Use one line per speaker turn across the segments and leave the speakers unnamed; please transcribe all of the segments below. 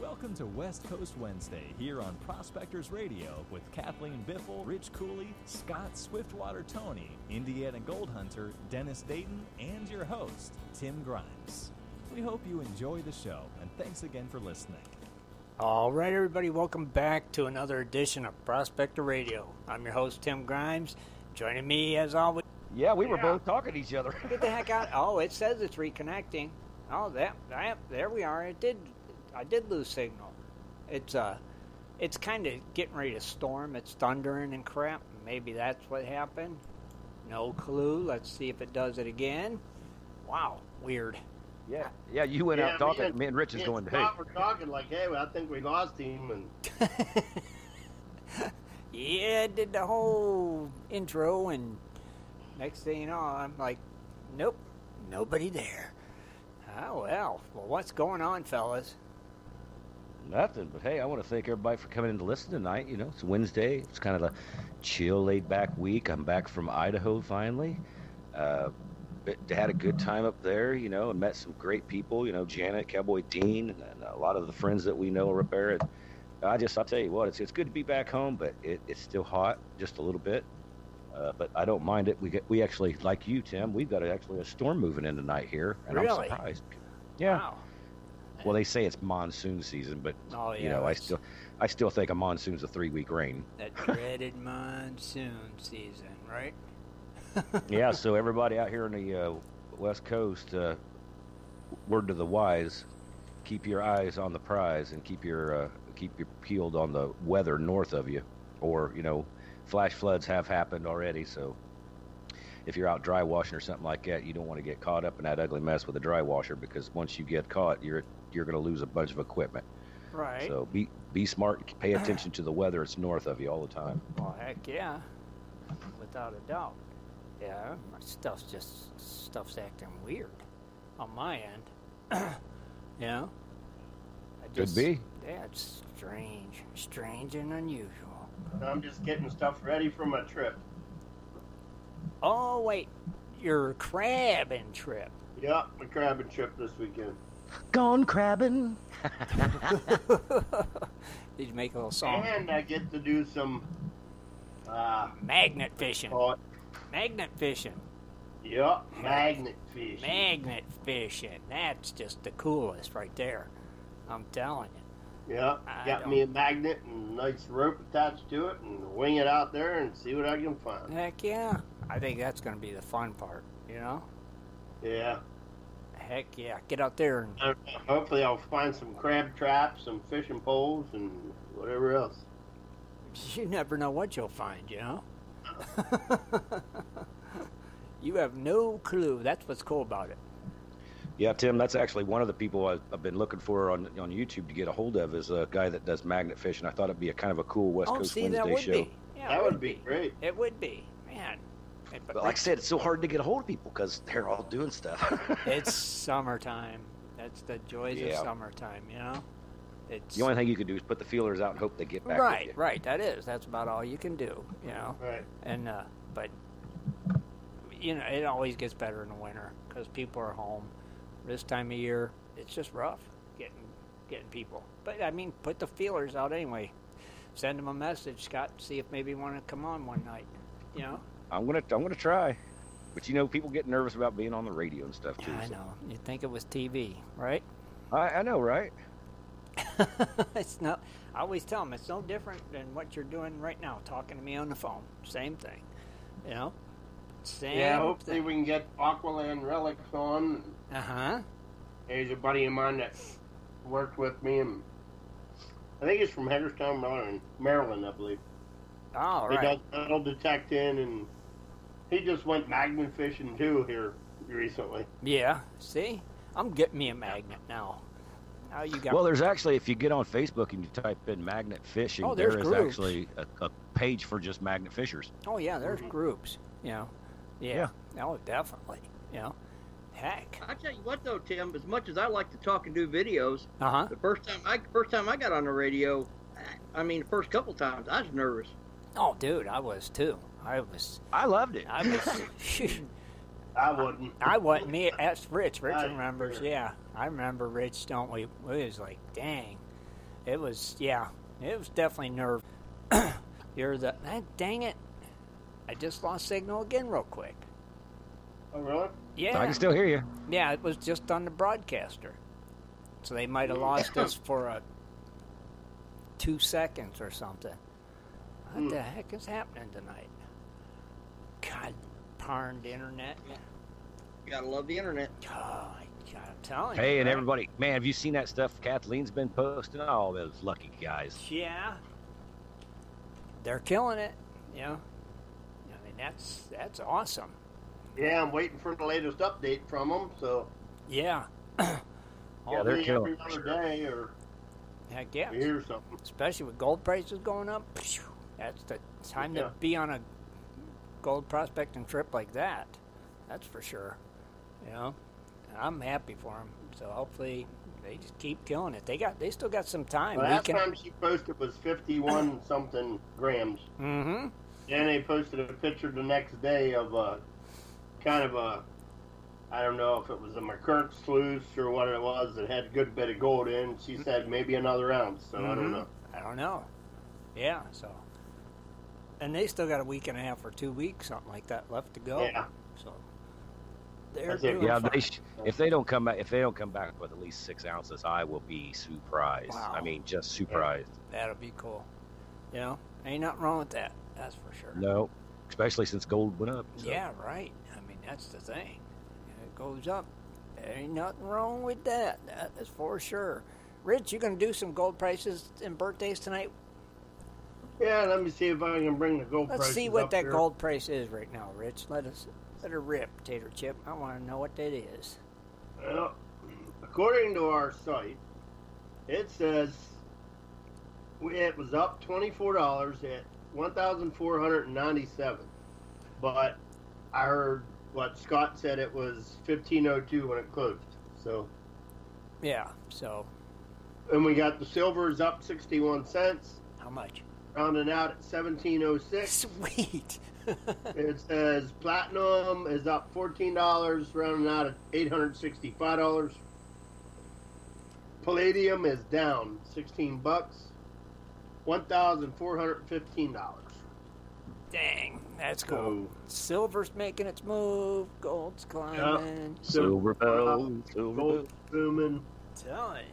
Welcome to West Coast Wednesday here on Prospectors Radio with Kathleen Biffle, Rich Cooley, Scott Swiftwater Toney, Indiana Gold Hunter, Dennis Dayton, and your host, Tim Grimes. We hope you enjoy the show, and thanks again for listening.
All right, everybody, welcome back to another edition of Prospector Radio. I'm your host, Tim Grimes. Joining me, as always.
Yeah, we were both talking to each other.
Get the heck out! Oh, it says it's reconnecting. Oh, that, that there we are. It did. I did lose signal. It's uh, it's kind of getting ready to storm. It's thundering and crap. Maybe that's what happened. No clue. Let's see if it does it again. Wow, weird.
Yeah, yeah. You went
Yeah,
out talking.
me and-
Me and Rich is going.
and
Hey,
We're talking like, hey, well, I think we lost him, and
Yeah, I did the whole intro, and next thing you know, I'm like, nope, nobody there. Oh well. Well, what's going on, fellas?
Nothing. But hey, I want to thank everybody for coming in to listen tonight. You know, it's Wednesday. It's kind of a chill, laid back week. I'm back from Idaho finally. Uh, but had a good time up there. You know, and met some great people. You know, Janet, Cowboy Dean, and a lot of the friends that we know are up there. And I just, I'll tell you what, it's it's good to be back home, but it, it's still hot, just a little bit. Uh, but I don't mind it. We get, we actually, like you, Tim, we've got actually a storm moving in tonight here, and
Really?
I'm surprised. Yeah.
Wow.
Well, they say it's monsoon season, but
Oh yeah.
you know, I still, I still think a monsoon's a three-week rain.
that dreaded monsoon season, right?
yeah. So everybody out here on the uh, West Coast, uh, word to the wise: keep your eyes on the prize and keep your uh, keep your peeled on the weather north of you, or you know, flash floods have happened already. So if you're out dry washing or something like that, you don't want to get caught up in that ugly mess with a dry washer because once you get caught, you're you're going to lose a bunch of equipment.
Right.
So be be smart. Pay attention to the weather. It's north of you all the time.
Well, heck yeah, without a doubt. Yeah, my stuff's just stuff's acting weird on my end. yeah. know. I
Could
just-
be.
Yeah, it's strange, strange and unusual.
I'm just getting stuff ready for my trip.
Oh wait, your crabbing trip.
Yeah, my crabbing trip this weekend.
Gone crabbing.
Did you make a little song?
And I get to do some, uh,
Magnet fishing. Magnet fishing.
Yep, magnet fishing.
Magnet fishing. That's just the coolest right there. I'm telling you.
Yeah,
I
got
don't-
me a magnet and a nice rope attached to it, and wing it out there and see what I can find.
Heck yeah. I think that's going to be the fun part, you know?
Yeah,
Heck yeah. Get out there and
Uh, hopefully I'll find some crab traps, some fishing poles, and whatever else.
you never know what you'll find, you know? you have no clue. That's what's cool about it.
Yeah, Tim, that's actually one of the people I've, I've been looking for on on YouTube to get a hold of is a guy that does magnet fishing. I thought it'd be a kind of a cool West
oh,
Coast
see,
Wednesday
that would
show.
be. Yeah,
that
it
would be great.
It would be. Man. It-
But like I said, it's so hard to get a hold of people because they're all doing stuff.
it's summertime. That's the joys
Yeah.
of summertime, you know? It's
the only thing you can do is put the feelers out and hope they get back
right,
with you.
right. That is. That's about all you can do, you know?
Right.
And uh, but you know, it always gets better in the winter because people are home. This time of year, it's just rough getting getting people. But I mean, put the feelers out anyway. Send them a message, Scott. See if maybe want to come on one night. You know?
I'm gonna I'm gonna try, but you know, people get nervous about being on the radio and stuff too.
Yeah, I
so-
know. You think it was TV, right?
I, I know, right?
it's no. I always tell them it's no different than what you're doing right now, talking to me on the phone. Same thing. You know? Same.
Yeah, hopefully we can get Aqualand relics on.
Uh huh.
There's a buddy of mine that worked with me, and I think he's from Hagerstown, Maryland, Maryland, I believe.
All
He
right.
does metal detecting, and he just went magnet fishing too here recently.
Yeah. See, I'm getting me a magnet now. Now you got.
Well, there's actually, if you get on Facebook and you type in magnet fishing,
Oh, there's groups.
actually a, a page for just magnet fishers.
oh yeah, there's groups. You know. Yeah. Oh, definitely. You know. Heck.
I tell you what, though, Tim. As much as I like to talk and do videos,
Uh huh.
the first time I first time I got on the radio, I mean, the first couple times I was nervous.
Oh, dude, I was too. I was.
I loved it.
I was.
I wouldn't.
I wasn't me. That's Rich. Rich
I-
remembers. Yeah, I remember Rich. Don't we? We was like, dang. it was yeah, it was definitely nerve. You're the ah, dang it! I just lost signal again, real quick.
Oh, really?
Yeah.
I can still hear you.
yeah, it was just on the broadcaster, so they might have lost us for a two seconds or something. What
Hmm.
the heck is happening tonight? God, darned internet.
You gotta love the internet.
Oh, I- I'm telling you.
Hey, and everybody, man, have you seen that stuff Kathleen's been posting? Oh, those lucky guys.
Yeah. They're killing it, you know. I mean, that's that's awesome.
Yeah, I'm waiting for the latest update from them. So
Yeah.
Yeah,
I'll
they're
be
killing
every
it,
other day or
Heck yeah.
we hear something.
Especially with gold prices going up. That's the time
Yeah.
to be on a gold prospecting trip like that. That's for sure. You know, And I'm happy for them. So hopefully they just keep killing it. They got, they still got some time.
Last
can-
time she posted was 51 something grams.
Mm-hmm.
Then they posted a picture the next day of a kind of a, I don't know if it was a McCurk sluice or what it was that had a good bit of gold in. She said maybe another ounce, so I
Mhm.
don't know.
I don't know. Yeah. So, and they still got a week and a half or two weeks, something like that, left to go.
Yeah.
So they're doing
Yeah,
fine.
they sh- if they don't come back, if they don't come back with at least six ounces, I will be surprised.
Wow.
I mean, just surprised.
That'll be cool. You know, ain't nothing wrong with that. That's for sure.
No, especially since gold went up. so.
Yeah, right. I mean, that's the thing. It goes up. There ain't nothing wrong with that. That is for sure. Rich, you gonna do some gold prices and birthdays tonight?
Yeah, let me see if I can bring the gold
price.
Let's
see what that
here.
gold price is right now, Rich. Let us let her rip, Tater Chip. I want to know what that is.
Well, according to our site, it says it was up twenty-four dollars at one thousand four hundred and ninety-seven. But I heard what Scott said it was fifteen oh two when it closed. So,
Yeah. So
and we got the silver is up sixty-one cents,
how much?
Rounding out at seventeen oh six.
Sweet.
It says platinum is up fourteen dollars, rounding out at eight hundred sixty-five dollars. Palladium is down sixteen bucks, one thousand four hundred fifteen dollars.
Dang, that's cool. Silver's making its move. Gold's climbing.
Silver uh, bell, silver bell.
gold booming.
Telling you.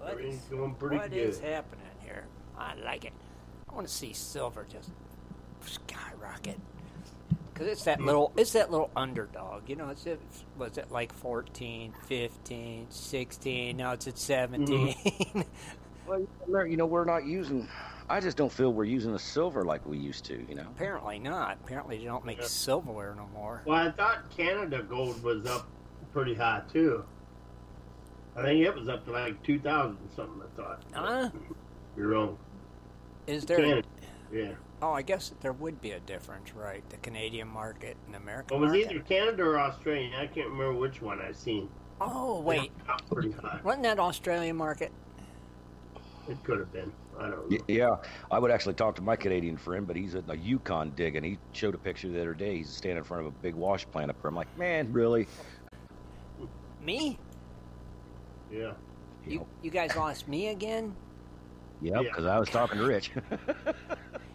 What
Everything's going pretty
what
good.
is happening here? I like it. I want to see silver just skyrocket. Cause it's that little, it's that little underdog. You know, it's it was it like 14, 15, 16. Now it's at 17.
Mm-hmm. Well, you know, we're not using. I just don't feel we're using the silver like we used to. You know.
Apparently not. Apparently they don't make
Yeah.
silverware no more.
Well, I thought Canada gold was up pretty high too. I think it was up to like two thousand something. I thought.
Huh?
You're wrong.
Is there?
Canada. Yeah.
Oh, I guess there would be a difference, right? The Canadian market and the American
Well, it was
market.
either Canada or Australia. I can't remember which one I've seen.
Oh wait,
Up pretty high.
wasn't that Australian market?
It could have been. I don't know.
Yeah, I would actually talk to my Canadian friend, but he's in the Yukon dig, and He showed a picture the other day. He's standing in front of a big wash plant up there. I'm like, man, really?
Me?
Yeah.
You
You you guys lost me again?
Yeah,
Yeah.
because I was talking to Rich.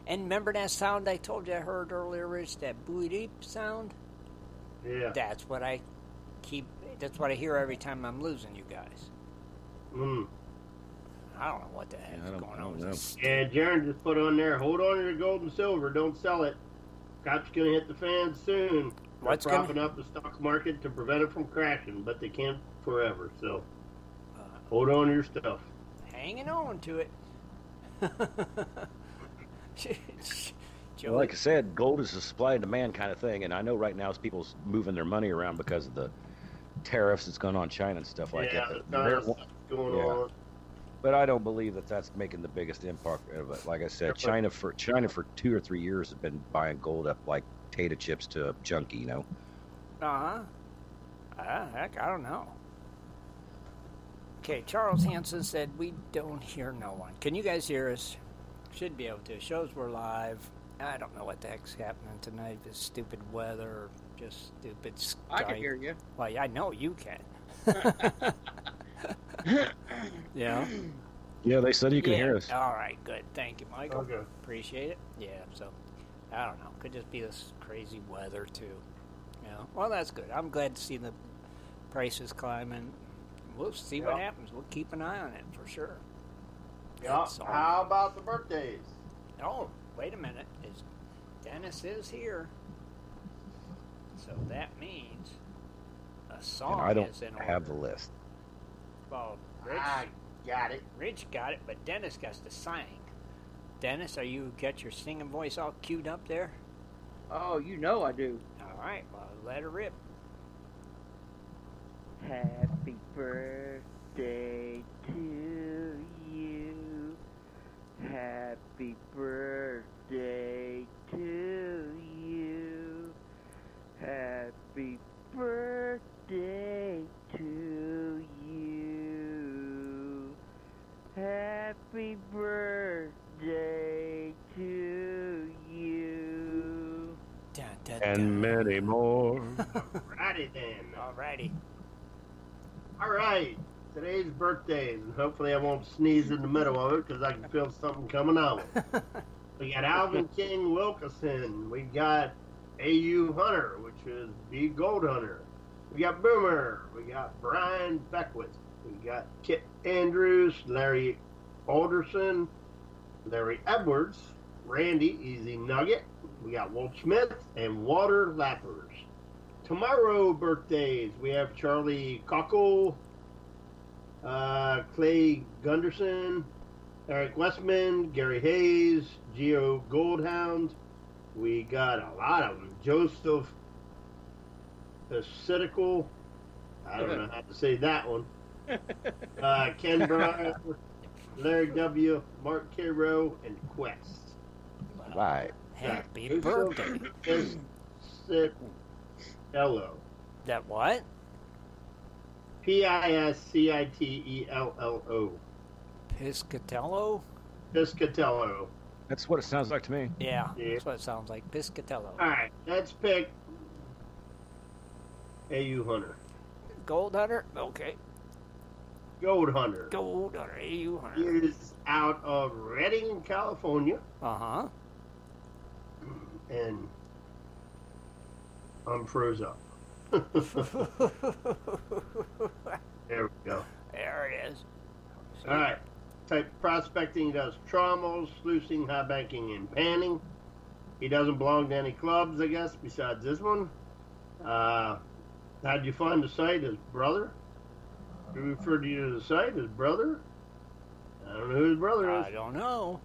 And remember that sound I told you I heard earlier, Rich? That buoy deep sound?
Yeah.
That's what I keep. That's what I hear every time I'm losing you guys.
Mm.
I don't know what the heck's
I don't-
going
I
on.
don't
with
know.
Yeah, Jaron just put on there. Hold on to your gold and silver. Don't sell it. Cops gonna hit the fans soon. They're
What's gonna-
propping up the stock market to prevent it from crashing, but they can't forever. So
Uh,
hold on to your stuff.
hanging on to it. Joey,
Well, like I said, gold is a supply and demand kind of thing, and I know right now it's people's moving their money around because of the tariffs that's going on in China and stuff like
yeah,
that.
the
But,
kind
they're-
of stuff going
yeah.
on.
but I don't believe that that's making the biggest impact of it. Like I said, China for China for two or three years have been buying gold up like potato chips to a junkie, you know.
Uh-huh. Uh, heck, I don't know. Okay, Charles Hanson said we don't hear no one. Can you guys hear us? Should be able to. Shows we're live. I don't know what the heck's happening tonight. This stupid weather, or just stupid Skype.
I can hear you.
Well, yeah, I know you can. yeah.
Yeah, they said you can
yeah.
hear us.
All right, good. Thank you, Michael.
Okay.
Appreciate it. Yeah, so I don't know. Could just be this crazy weather too. You know. Well, that's good. I'm glad to see the prices climbing. We'll see what happens. We'll keep an eye on it for sure.
Yeah. How about the birthdays?
Oh, wait a minute. Is Dennis is here. So that means a song
And I don't
is in order.
have the list.
Well, Rich,
I got it.
Rich got it, but Dennis got to sing. Dennis, are you got your singing voice all queued up there?
Oh, you know I do.
All right, well, let her rip.
Happy birthday to you. Happy birthday to you. Happy birthday to you. Happy birthday to you.
Dun, dun,
And many more.
Righty then.
Alrighty.
All right. Today's birthdays, and hopefully I won't sneeze in the middle of it because I can feel something coming out. we got Alvin King Wilkerson. We got A.U. Hunter, which is B. Gold Hunter. We got Boomer. We got Brian Beckwith. We got Kit Andrews, Larry Alderson, Larry Edwards, Randy Easy Nugget. We got Walt Smith and Walter Lappers. Tomorrow birthdays we have Charlie Cockle, uh, Clay Gunderson, Eric Westman, Gary Hayes, Geo Goldhound. We got a lot of them. Joseph Pacifical. I don't know how to say that one. Uh, Ken Brown, Larry W., Mark Cairo, and Quest.
Right.
Happy
Joseph
birthday.
Piscitello.
That what?
P I S C I T E L L O.
Piscatello?
Piscatello.
That's what it sounds like to me.
Yeah,
Yeah.
that's what it sounds like. Piscatello.
All right, let's pick AU Hunter.
Gold Hunter? Okay.
Gold Hunter.
Gold Hunter. AU
He
Hunter.
is out of Redding, California,
Uh huh.
and I'm froze up. there we go.
there it is.
All right. Type prospecting. Does trommels, sluicing, high banking, and panning. He doesn't belong to any clubs, I guess, besides this one. Uh, how'd you find the site? His brother? Who referred to you to the site? His brother? I don't know who his brother is.
I don't know.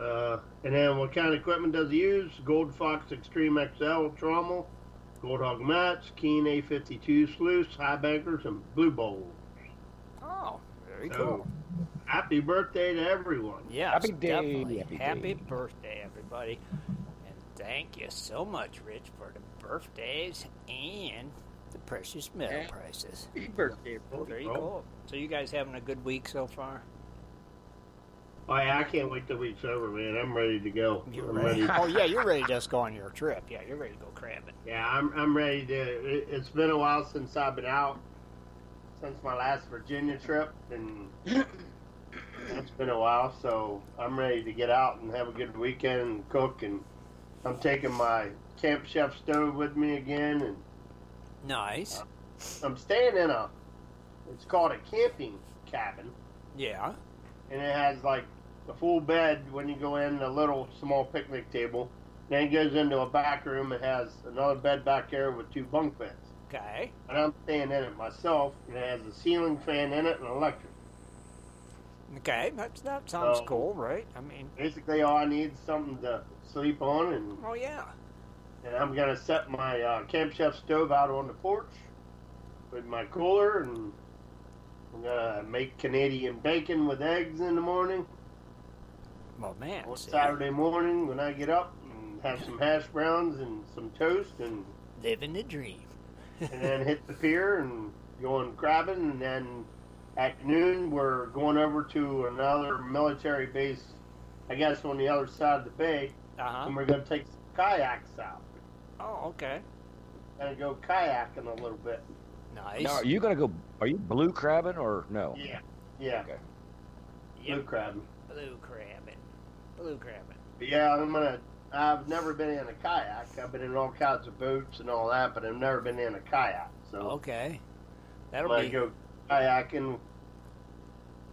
Uh, and then what kind of equipment does he use? Gold Fox Extreme XL trommel, Gold Hog mats, Keene A52 sluice, high bankers, and blue bowls.
Oh, very
So,
cool.
Happy birthday to everyone.
Yeah,
Happy day, happy
Happy,
day.
birthday, everybody. And thank you so much, Rich, for the birthdays and the precious metal
Yeah.
prices.
Happy birthday.
Very cool. So you guys having a good week so far?
Oh, yeah, I can't wait till week's over, man. I'm ready to go.
You're ready.
ready.
oh yeah, you're ready to just go on your trip. Yeah, you're ready to go crabbing.
Yeah, I'm, I'm ready to. It, it's been a while since I've been out, since my last Virginia trip, and it's been a while. So I'm ready to get out and have a good weekend and cook. And I'm taking my Camp Chef stove with me again, and
Nice.
Uh, I'm staying in a. It's called a camping cabin,
Yeah.
and it has like a full bed when you go in, a little small picnic table. Then it goes into a back room. It has another bed back there with two bunk beds.
Okay.
and I'm staying in it myself. And it has a ceiling fan in it and electric.
Okay. That's, that sounds
So-
cool, right? I mean,
Basically, all I need is something to sleep on, and,
oh yeah.
and I'm gonna set my uh, Camp Chef stove out on the porch with my cooler, and I'm gonna make Canadian bacon with eggs in the morning
Well, man.
on Saturday morning when I get up, and have some hash browns and some toast, and
living the dream.
and then hit the pier and going crabbing, and then at noon we're going over to another military base, I guess on the other side of the bay,
Uh huh.
and we're going to take some kayaks out.
Oh, okay.
Gonna go kayaking a little bit.
Nice.
Now, are you gonna go? Are you blue crabbing or no?
Yeah, yeah.
Okay.
blue crabbing.
Blue crabbing. Blue crabbing.
Yeah, I'm gonna. I've never been in a kayak. I've been in all kinds of boats and all that, but I've never been in a kayak. So
Okay.
I'm
That'll
gonna
be
go kayaking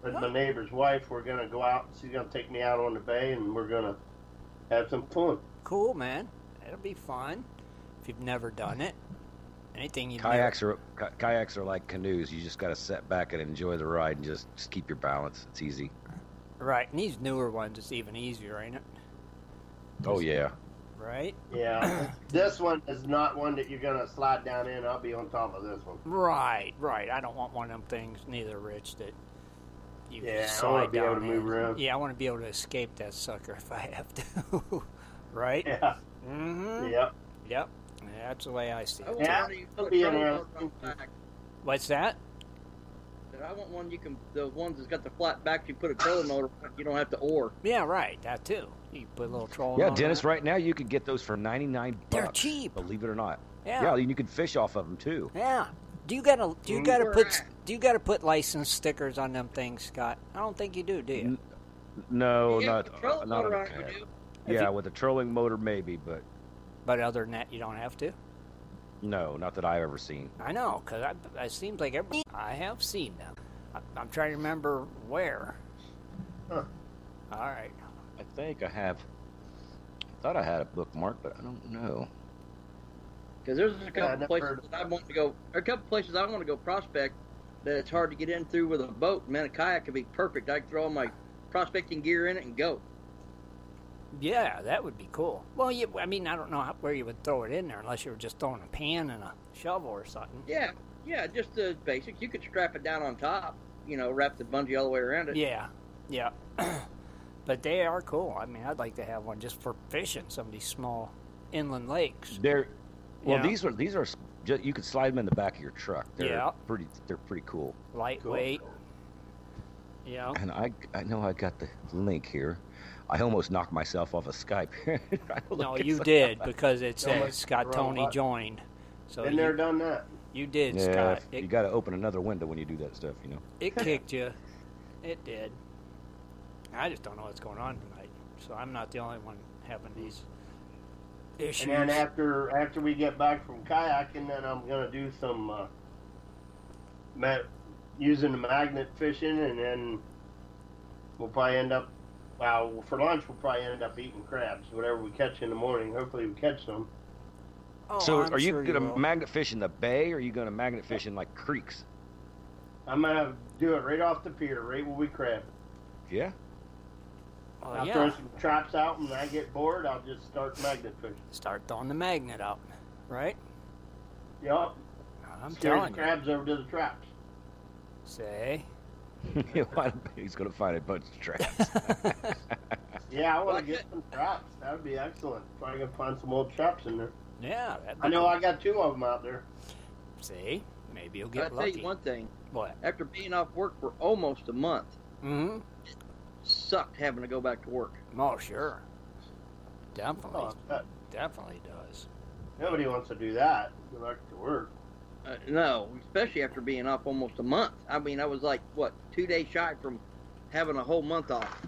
with my neighbor's wife. We're gonna go out. She's gonna take me out on the bay, and we're gonna have some fun.
cool, man. That'll be fun. If you've never done it. Anything you
Kayaks are kayaks are like canoes. You just got to sit back and enjoy the ride and just, just keep your balance. It's easy.
Right, and these newer ones it's even easier, ain't it?
Oh yeah.
Right?
Yeah, this one is not one that you're gonna slide down in. I'll be on top of this one.
Right, right. I don't want one of them things neither, Rich, that you
Yeah, I
slide
wanna be able
down
to move around.
Yeah, I want to be able to escape that sucker if I have to. right?
Yeah,
Mm-hmm.
yeah.
Yep. That's the way I see it.
Yeah,
you put
be
a trolling motor
interesting.
on the back.
What's that?
I want one you can, the ones that's got the flat back, you put a trolling motor you don't have to oar.
Yeah, right. That too. You put a little troll.
Yeah,
on
Dennis.
that.
Right now, you can get those for ninety nine.
They're cheap.
Believe it or not.
Yeah.
Yeah, and you can fish off of them too.
Yeah. Do you gotta do you gotta put do you gotta put license stickers on them things, Scott? I don't think you do, do you?
N- No,
yeah,
not
with the trolling
not
motor
on
on
a
it, you
kayak.
do.
If
Yeah,
you-
with a trolling motor maybe, but
But other than that, you don't have to.
No, not that I've ever seen.
I know, because it seems like every I have seen them. I, I'm trying to remember where.
Huh.
All right.
I think I have. I thought I had a bookmark, but I don't know.
Because there's a couple
never
places that I want to go. There are a couple places I want to go prospect that it's hard to get in through with a boat. Man, a kayak could be perfect. I could throw all my prospecting gear in it and go.
Yeah, that would be cool. Well, you, I mean, I don't know how, where you would throw it in there unless you were just throwing a pan and a shovel or something.
Yeah, yeah, just the basics. You could strap it down on top. You know, wrap the bungee all the way around it.
Yeah, yeah. but they are cool. I mean, I'd like to have one just for fishing some of these small inland lakes.
They're well,
Yeah.
these are these are s- ju- you could slide them in the back of your truck. They're
Yeah.
pretty. They're pretty cool.
Lightweight. Yeah.
And I I know I got the link here. I almost knocked myself off of Skype.
No, you
it's-
did because it
No, my-
says Scott Toney
button.
joined. So
Been there,
you,
done that.
you did,
Yeah,
Scott.
you got to open another window when you do that stuff. You know.
it kicked you. It did. I just don't know what's going on tonight. So I'm not the only one having these issues.
And then after after we get back from kayaking, then I'm gonna do some uh, ma- using the magnet fishing, and then we'll probably end up. Well, for lunch we'll probably end up eating crabs, whatever we catch in the morning. Hopefully we catch some.
Oh,
so,
I'm
are you
sure
going to magnet fish in the bay, or are you going to magnet fish in like creeks?
I'm gonna do it right off the pier, right where we crab.
Yeah.
Oh,
I'll
yeah.
throw some traps out, and when I get bored, I'll just start magnet fishing.
Start throwing the magnet out, right?
Yup.
I'm
Steer the
telling you.
crabs over to the traps.
Say.
He's going to find a bunch of traps.
Yeah, I want to get some traps. That would be excellent. If I can find some old traps in there.
yeah.
I know
cool.
I got two of them out there.
See, maybe you'll get
I'll
get
tell you one thing.
What?
After being off work for almost a month,
Mm-hmm.
it sucked having to go back to work.
Oh, sure. Definitely,
Oh,
definitely does.
nobody wants to do that. Go back to work.
Uh, no, especially after being off almost a month. I mean, I was like, what, two days shy from having a whole month off.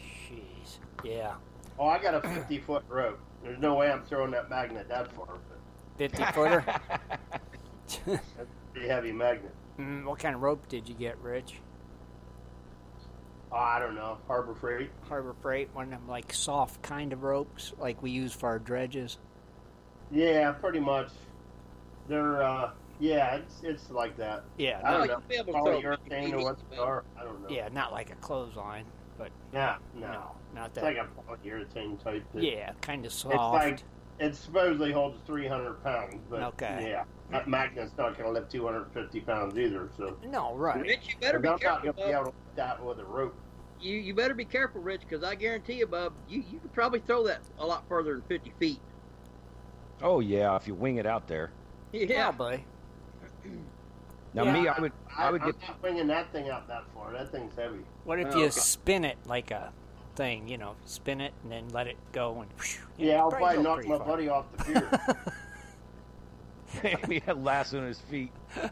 Jeez. Yeah.
Oh, I got a 50 foot rope. There's no way I'm throwing that magnet that far. But
Fifty footer.
that's a pretty heavy magnet.
mm, what kind of rope did you get, Rich?
Oh, I don't know. Harbor Freight.
Harbor Freight, one of them like soft kind of ropes, like we use for our dredges.
Yeah, pretty much. They're, uh, yeah, it's it's like that.
Yeah.
I don't
you'll
know.
be able to
Probably urethane or what they are. I don't know.
yeah, not like a clothesline, but
Yeah, no.
no, not
It's
that.
like a polyurethane type. That,
yeah, kind of soft.
It's like it supposedly holds 300 pounds, but
Okay.
yeah, that magnet's not going to lift 250 pounds either. So
no, right.
Rich, you better
I'm
be
not
careful,
going be able to lift that with a rope.
You, you better be careful, Rich, because I guarantee you, Bub, you, you could probably throw that a lot further than 50 feet.
oh yeah, if you wing it out there.
Yeah.
Probably.
Now
Yeah,
me, I would I would
I'm
get
not winging that thing out that far. That thing's heavy.
What if
Oh,
you
okay.
spin it like a thing? You know, spin it and then let it go and.
Yeah, I'll
probably
probably knock my
far.
buddy off the pier.
he had lasso on his feet.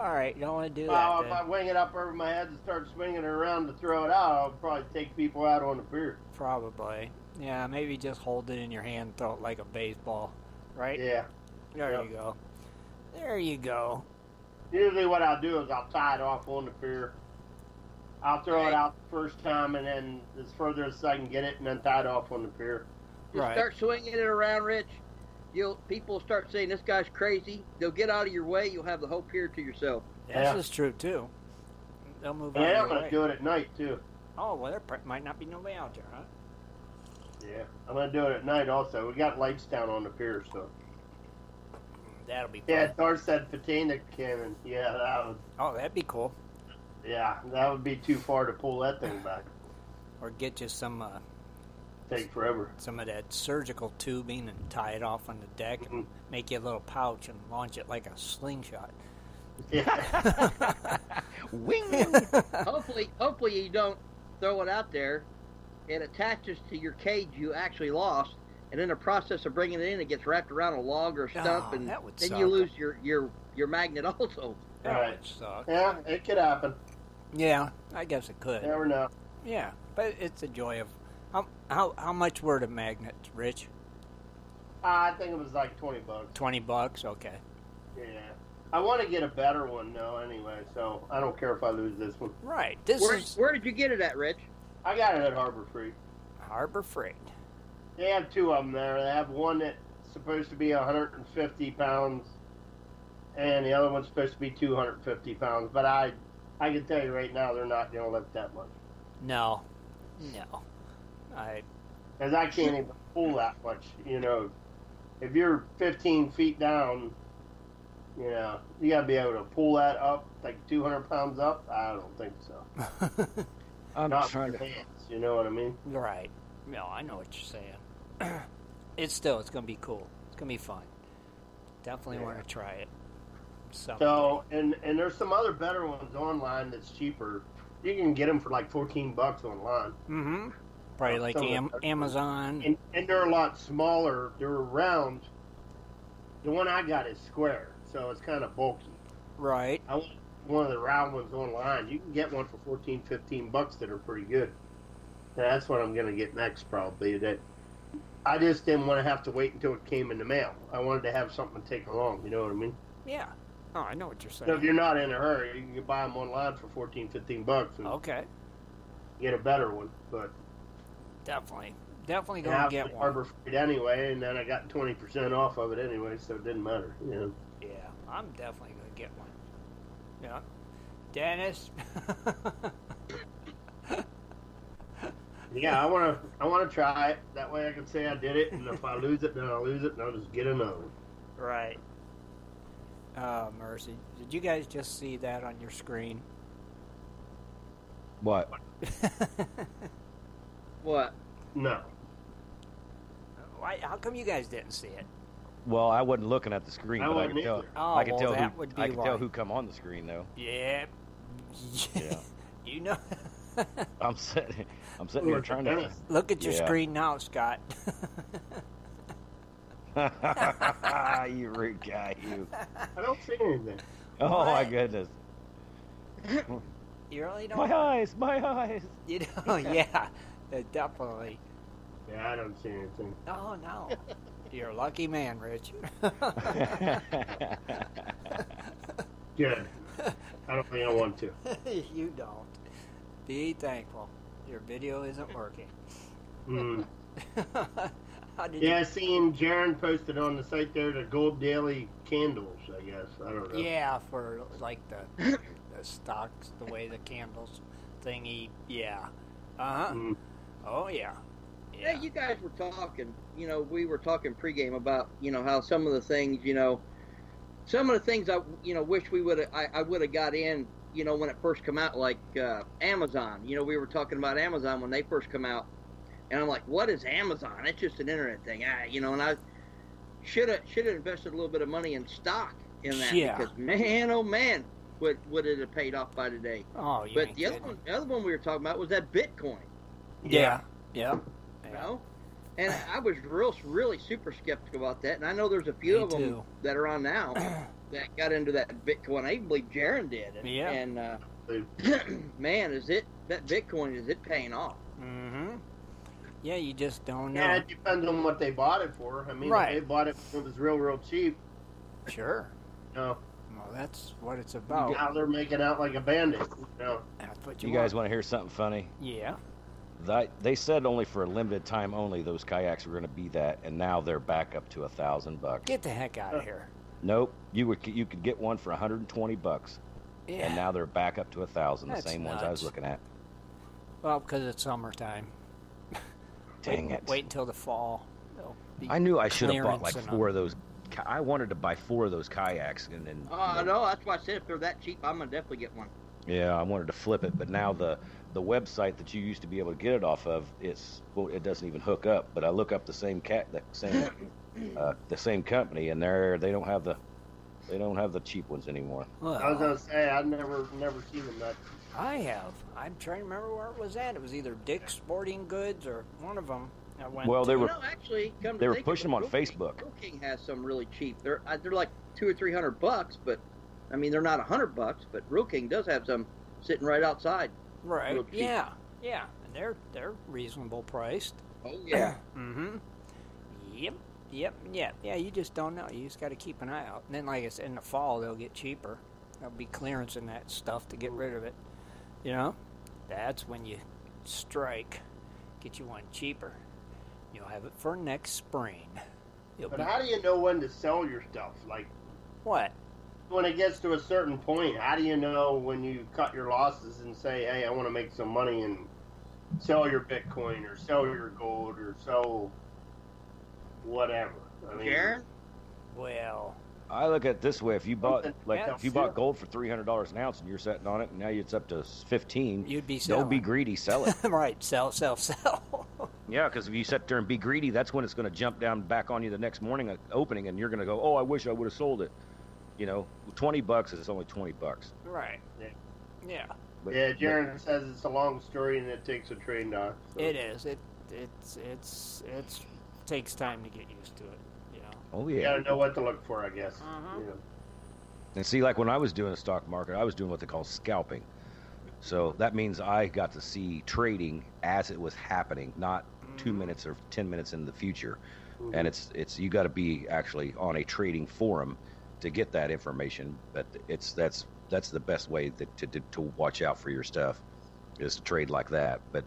All right, you don't want to do
Well,
that.
if I
Then.
wing it up over my head and start swinging it around to throw it out, I'll probably take people out on the pier.
Probably. Yeah, maybe just hold it in your hand, throw it like a baseball. Right?
Yeah.
There
Yep.
you go. There you go.
Usually, what I'll do is I'll tie it off on the pier. I'll throw
Right.
it out the first time, and then as further as I can get it, and then tie it off on the pier.
Just
Right.
start swinging it around, Rich. You'll people start saying this guy's crazy. They'll get out of your way. You'll have the whole pier to yourself. Yeah.
This
Yeah.
is true too. They'll move
And
out
I'm gonna
way.
do it at night too.
Oh well, there might not be nobody out there, huh?
Yeah, I'm gonna do it at night also. We got lights down on the pier, so.
That'll be fun.
Yeah, Thor said patina came in. Yeah, that would.
Oh, that'd be cool.
Yeah, that would be too far to pull that thing back.
Or get you some uh,
Take forever.
some of that surgical tubing and tie it off on the deck and
Mhm.
make you a little pouch and launch it like a slingshot.
Yeah.
Wing!
hopefully, hopefully you don't throw it out there. It attaches to your cage you actually lost, and in the process of bringing it in, it gets wrapped around a log or stump,
Oh,
and
that would
then
suck.
you lose your your your magnet also.
That
Right.
would suck.
yeah, it could happen.
Yeah, I guess it could.
Never know.
Yeah, but it's a joy of how how how much were the magnets, Rich?
Uh, I think it was like twenty bucks.
Twenty bucks. Okay.
Yeah. I want to get a better one though. Anyway, so I don't care if I lose this one.
Right. This
Where,
is
where did you get it at, Rich?
I got it at Harbor Freight.
Harbor Freight.
They have two of them there. They have one that's supposed to be 150 pounds, and the other one's supposed to be 250 pounds. But I, I can tell you right now, they're not going to lift that much.
No, no. I
Because I can't even pull that much. You know, if you're 15 feet down, you know, you got to be able to pull that up, like 200 pounds up. I don't think so.
I'm
not
trying
with
to.
hands. You know what I mean?
right. No, I know what you're saying. it's still it's gonna be cool. It's gonna be fun. Definitely
Yeah.
want to try it. Someday.
So, and and there's some other better ones online that's cheaper. You can get them for like 14 bucks online.
Mm-hmm. Probably
Uh,
like Am- Amazon.
and, and they're a lot smaller. They're round. The one I got is square, so it's kind of bulky.
right.
I want one of the round ones online. You can get one for 14, 15 bucks that are pretty good. That's what I'm going to get next, probably. That I just didn't want to have to wait until it came in the mail. I wanted to have something to take along. You know what I mean?
Yeah. Oh, I know what you're saying.
So if you're not in a hurry, you can buy them online for 14, 15 bucks and
Okay.
get a better one. But
Definitely. Definitely gonna get one.
Harbor Freight anyway, and then I got 20% off of it anyway, so it didn't matter. You know.
Yeah, I'm definitely gonna get one. Yeah. Dennis.
Yeah, I want to. I want to try it. That way, I can say I did it, and if I lose it, then I'll lose it, and I'll just get another. one.
right. Oh, mercy. Did you guys just see that on your screen?
What?
What?
No.
Why? How come you guys didn't see it?
Well, I wasn't looking at the screen,
I
but I
wasn't
could tell.
Oh,
I could
well,
tell
that
who.
would be
I could
why.
tell who come on the screen though.
Yeah.
Yeah.
you know.
I'm sitting. I'm sitting here trying to.
Look at your
Yeah.
screen now, Scott.
you rude guy, you.
I don't see anything.
Oh my goodness.
you really don't.
My eyes, my eyes.
You know, yeah, uh, definitely.
Yeah, I don't see anything.
Oh no, you're a lucky man, Rich.
Good. I don't think I want to.
you don't. Be thankful. Your video isn't working.
Mm.
How did
Yeah, I seen Jaron posted on the site there the Gold Daily candles. I guess I don't know.
Yeah, for like the the stocks, the way the candles thingy. Yeah. Uh huh.
Mm.
Oh yeah.
Yeah, you guys were talking. You know, we were talking pregame about you know how some of the things you know, some of the things I you know wish we would I, I would have got in. You know, when it first come out, like uh, Amazon. You know, we were talking about Amazon when they first come out, and I'm like, what is Amazon? It's just an internet thing. Ah, you know, and I should have should have invested a little bit of money in stock in that
Yeah.
because man, oh man, would would it have paid off by today?
Oh, you
But
ain't
the other one, the other one we were talking about was that Bitcoin.
Yeah. Yeah.
You know, And I was real, really super skeptical about that. And I know there's a few
Me
of them
too.
that are on now that got into that Bitcoin. I believe Jaron did. And,
Yeah.
And uh, man, is it that Bitcoin is it paying off?
Mm-hmm. Yeah, you just don't know.
Yeah, it depends on what they bought it for. I mean,
Right.
if they bought it when it was real, real cheap.
Sure.
No,
Well, that's what it's about.
now they're making out like a bandit. You know,
That's what you,
You guys
want.
want to hear something funny?
Yeah.
That, they said only for a limited time only those kayaks were going to be that, and now they're back up to a thousand bucks.
Get the heck out of here.
Nope, you would you could get one for 120 bucks,
Yeah.
and now they're back up to a thousand. The
That's
same ones I was looking at.
well, because it's summertime.
Dang
wait,
it!
Wait until the fall.
I knew I should have bought like
clearance
four of those. I wanted to buy four of those kayaks, and then
Oh no, that's why I said if they're that cheap, I'm gonna definitely get one.
yeah, I wanted to flip it, but now the the website that you used to be able to get it off of, it's well, it doesn't even hook up. But I look up the same cat, the same uh, the same company, and they're they don't have the they don't have the cheap ones anymore.
Well,
I was gonna say I've never, never seen them that.
I have. I'm trying to remember where it was at. It was either Dick's Sporting Goods or one of them. I went
Well, they
to.
were-
You know, actually, come to
they were pushing them on
Rural
Facebook.
Rural King has some really cheap. They're uh, they're like two or three hundred bucks, but I mean they're not a hundred bucks. But Rural King does have some sitting right outside.
Right. Yeah. Yeah. And they're they're reasonable priced.
Oh yeah.
Mm-hmm. Yep. Yep. Yeah. Yeah. You just don't know. You just got to keep an eye out. And then, like I said, in the fall they'll get cheaper. There'll be clearance in that stuff to get rid of it. You know, that's when you strike. Get you one cheaper. You'll have it for next spring. You'll
But
be
how do you know when to sell your stuff? Like
what?
When it gets to a certain point, how do you know when you cut your losses and say, "Hey, I want to make some money and sell your Bitcoin or sell your gold or sell whatever?" I mean,
Jaron,
Well,
I look at it this way: if you bought like
Yeah.
if you bought gold for three hundred dollars an ounce and you're sitting on it, and now it's up to fifteen,
you'd be selling.
don't be greedy, sell it.
right. Sell, sell, sell.
yeah, because if you sit there and be greedy, that's when it's going to jump down back on you the next morning uh, opening, and you're going to go, "Oh, I wish I would have sold it." You know, twenty bucks is only twenty bucks.
right.
Yeah.
Yeah.
But,
Yeah, Jaron says it's a long story and it takes a trained eye. so-
It is. It it's it's it's takes time to get used to it. You know.
oh yeah.
You gotta know what to look for, I guess.
Mhm.
You know.
And see, like when I was doing the stock market, I was doing what they call scalping. So that means I got to see trading as it was happening, not two
Mhm.
minutes or ten minutes in the future.
Mhm.
And it's it's you got to be actually on a trading forum to get that information. But it's that's that's the best way that, to, to to watch out for your stuff is to trade like that. But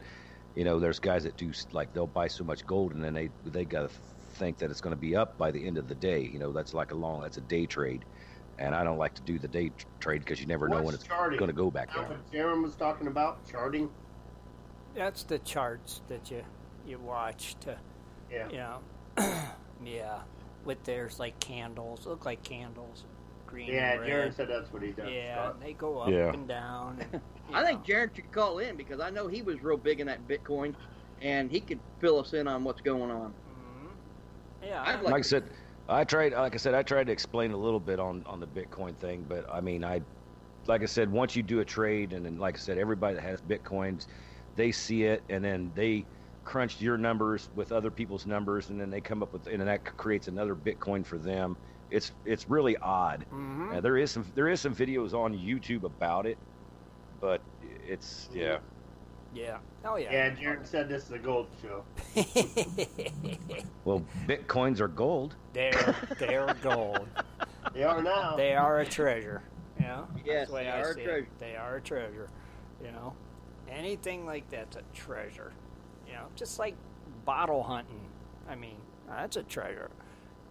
you know, there's guys that do like they'll buy so much gold and then they they got to think that it's going to be up by the end of the day. You know, that's like a long that's a day trade. And I don't like to do the day tr- trade because you never know when it's
charting?
going to go back
Now,
down.
what Jaron was talking about charting.
That's the charts that you you watch to
Yeah.
you know. yeah. With there's like candles, look like candles, green.
Yeah,
and
Jaron
red.
said that's what he does.
Yeah,
Scott.
and they go up
Yeah.
and down. And, you
I think Jared should call in because I know he was real big in that Bitcoin, and he could fill us in on what's going on.
Mhm. Yeah.
I'd
I-
like-
like I said, I tried. Like I said, I tried to explain a little bit on on the Bitcoin thing, but I mean, I, like I said, once you do a trade, and then like I said, everybody that has Bitcoins, they see it, and then they crunch your numbers with other people's numbers, and then they come up with, and that creates another Bitcoin for them. It's it's really odd.
Mhm.
Uh, there is some there is some videos on YouTube about it, but it's yeah.
Yeah. Oh
Yeah,
yeah.
Jared said this is a gold show.
Well, Bitcoins are gold.
they're they're gold.
They are now.
They are a treasure. You know?
Yes,
the
they
I
are a
see it. They are a treasure. You know? Anything like that's a treasure. You know, just like bottle hunting. I mean, that's a treasure.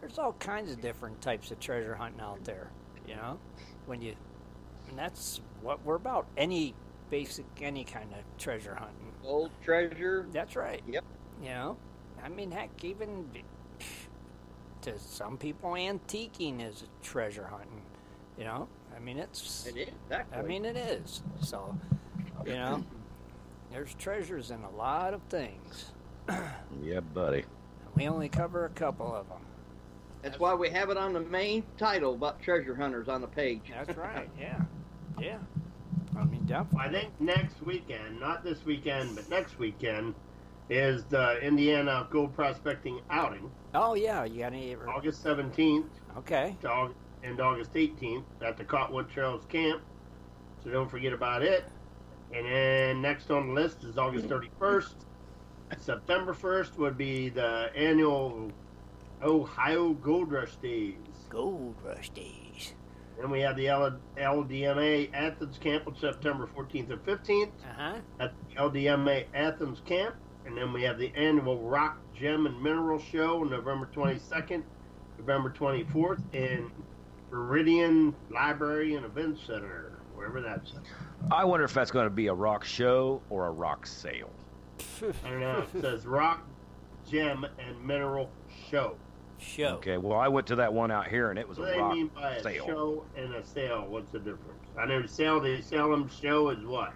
There's all kinds of different types of treasure hunting out there. You know? When you and that's what we're about. Any basic any kind of treasure hunting.
Old treasure.
That's right.
Yep.
You know, I mean, heck, even to some people, antiquing is treasure hunting. You know, I mean, it's.
It is exactly.
I mean, it is. So, you know, there's treasures in a lot of things.
Yeah, buddy.
We only cover a couple of them.
that's why we have it on the main title about treasure hunters on the page.
That's right. Yeah. Yeah. I mean, definitely.
I think next weekend, not this weekend, but next weekend, is the Indiana Gold Prospecting Outing,
Oh yeah, you got any?
August 17th
Okay.
to August, and August 18th at the Cottonwood Trails Camp. So don't forget about it. And then next on the list is August 31st. September 1st would be the annual Ohio Gold Rush Days.
Gold Rush Days.
Then we have the L- LDMA Athens Camp on September 14th and 15th
Uh huh.
at the LDMA Athens Camp. And then we have the annual Rock, Gem, and Mineral Show on November 22nd, November 24th in Viridian Library and Event Center, wherever that's at.
I wonder if that's going to be a rock show or a rock sale.
I don't know. It says Rock, Gem, and Mineral Show.
Show.
Okay, well, I went to that one out here and it was
What
a
do they
rock
mean by a
sale.
show and a sale? What's the difference? I know sell, they sell them. Show is what?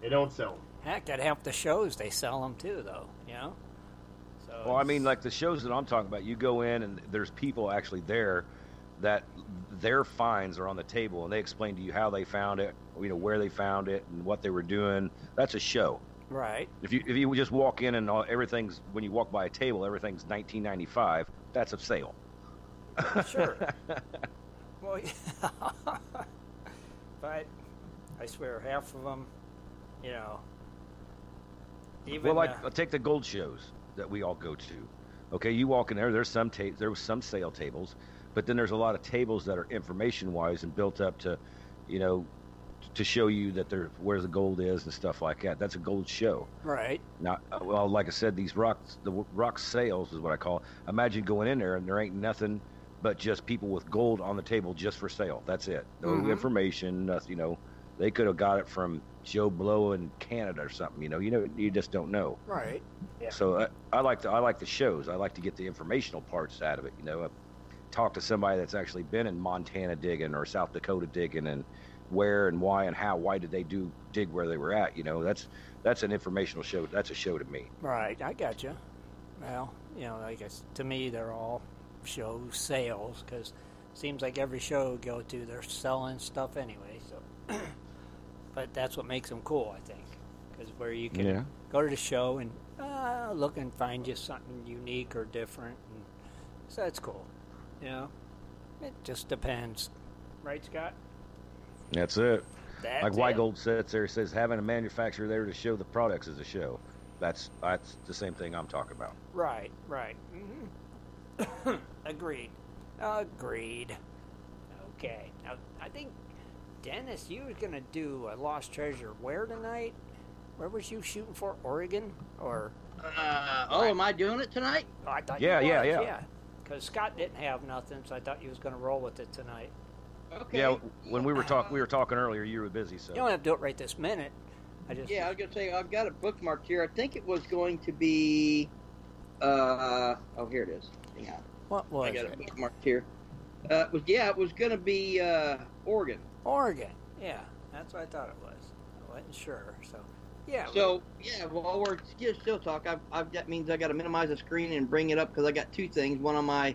They don't sell them.
Heck, at half the shows they sell them too, though. You know. So
Well, I mean, like the shows that I'm talking about, you go in and there's people actually there that their finds are on the table and they explain to you how they found it, you know, where they found it and what they were doing. That's a show.
right.
If you if you just walk in and all, everything's when you walk by a table, everything's 1995. That's a sale.
Sure. Well, yeah. but I swear, half of them, you know, even
well, like
uh,
uh, take the gold shows that we all go to. Okay, you walk in there. There's some ta- there was some sale tables, but then there's a lot of tables that are information wise and built up to, you know, to show you that there where the gold is and stuff like that. That's a gold show.
right.
Not uh, well, like I said, these rocks, the rock sales is what I call. It. Imagine going in there and there ain't nothing but just people with gold on the table just for sale. That's it. No
Mhm.
information. Nothing. You know, they could have got it from Joe Blow in Canada or something. You know, you know, you just don't know.
Right. Yeah.
So I, I like the I like the shows. I like to get the informational parts out of it. You know, I talk to somebody that's actually been in Montana digging or South Dakota digging and where and why and how. Why did they do dig where they were at? You know, that's that's an informational show. That's a show to me.
Right. I got you. Well, you know, I guess to me they're all show sales because seems like every show you go to they're selling stuff anyway. So, but that's what makes them cool, I think, because where you can
Yeah.
go to the show and uh, look and find just something unique or different, and so that's cool. You know, it just depends, right, Scott?
That's it.
That's
like
it.
Weigold sits there says having a manufacturer there to show the products is a show. That's that's the same thing I'm talking about.
Right, right. hmm Agreed. Agreed. Okay. Now, I think, Dennis, you were going to do a Lost Treasure where tonight? Where was you shooting for? Oregon? Or.
Uh, oh, am I doing it tonight?
Oh, I thought
Yeah,
you
yeah, yeah.
yeah. Because Scott didn't have nothing, so I thought you was going to roll with it tonight.
Okay.
Yeah, when we were talking, we were talking earlier, you were busy, so
You don't have to do it right this minute. I just.
Yeah, I was gonna say I've got it bookmarked here. I think it was going to be. Uh, oh, here it is. Hang on.
What was
I got it
it?
bookmarked here. Uh, it was yeah, it was going to be uh, Oregon.
Oregon. Yeah, that's what I thought it was. I wasn't sure. So, yeah.
So yeah, while we're still talk, I've, I've that means I got to minimize the screen and bring it up because I got two things. One on my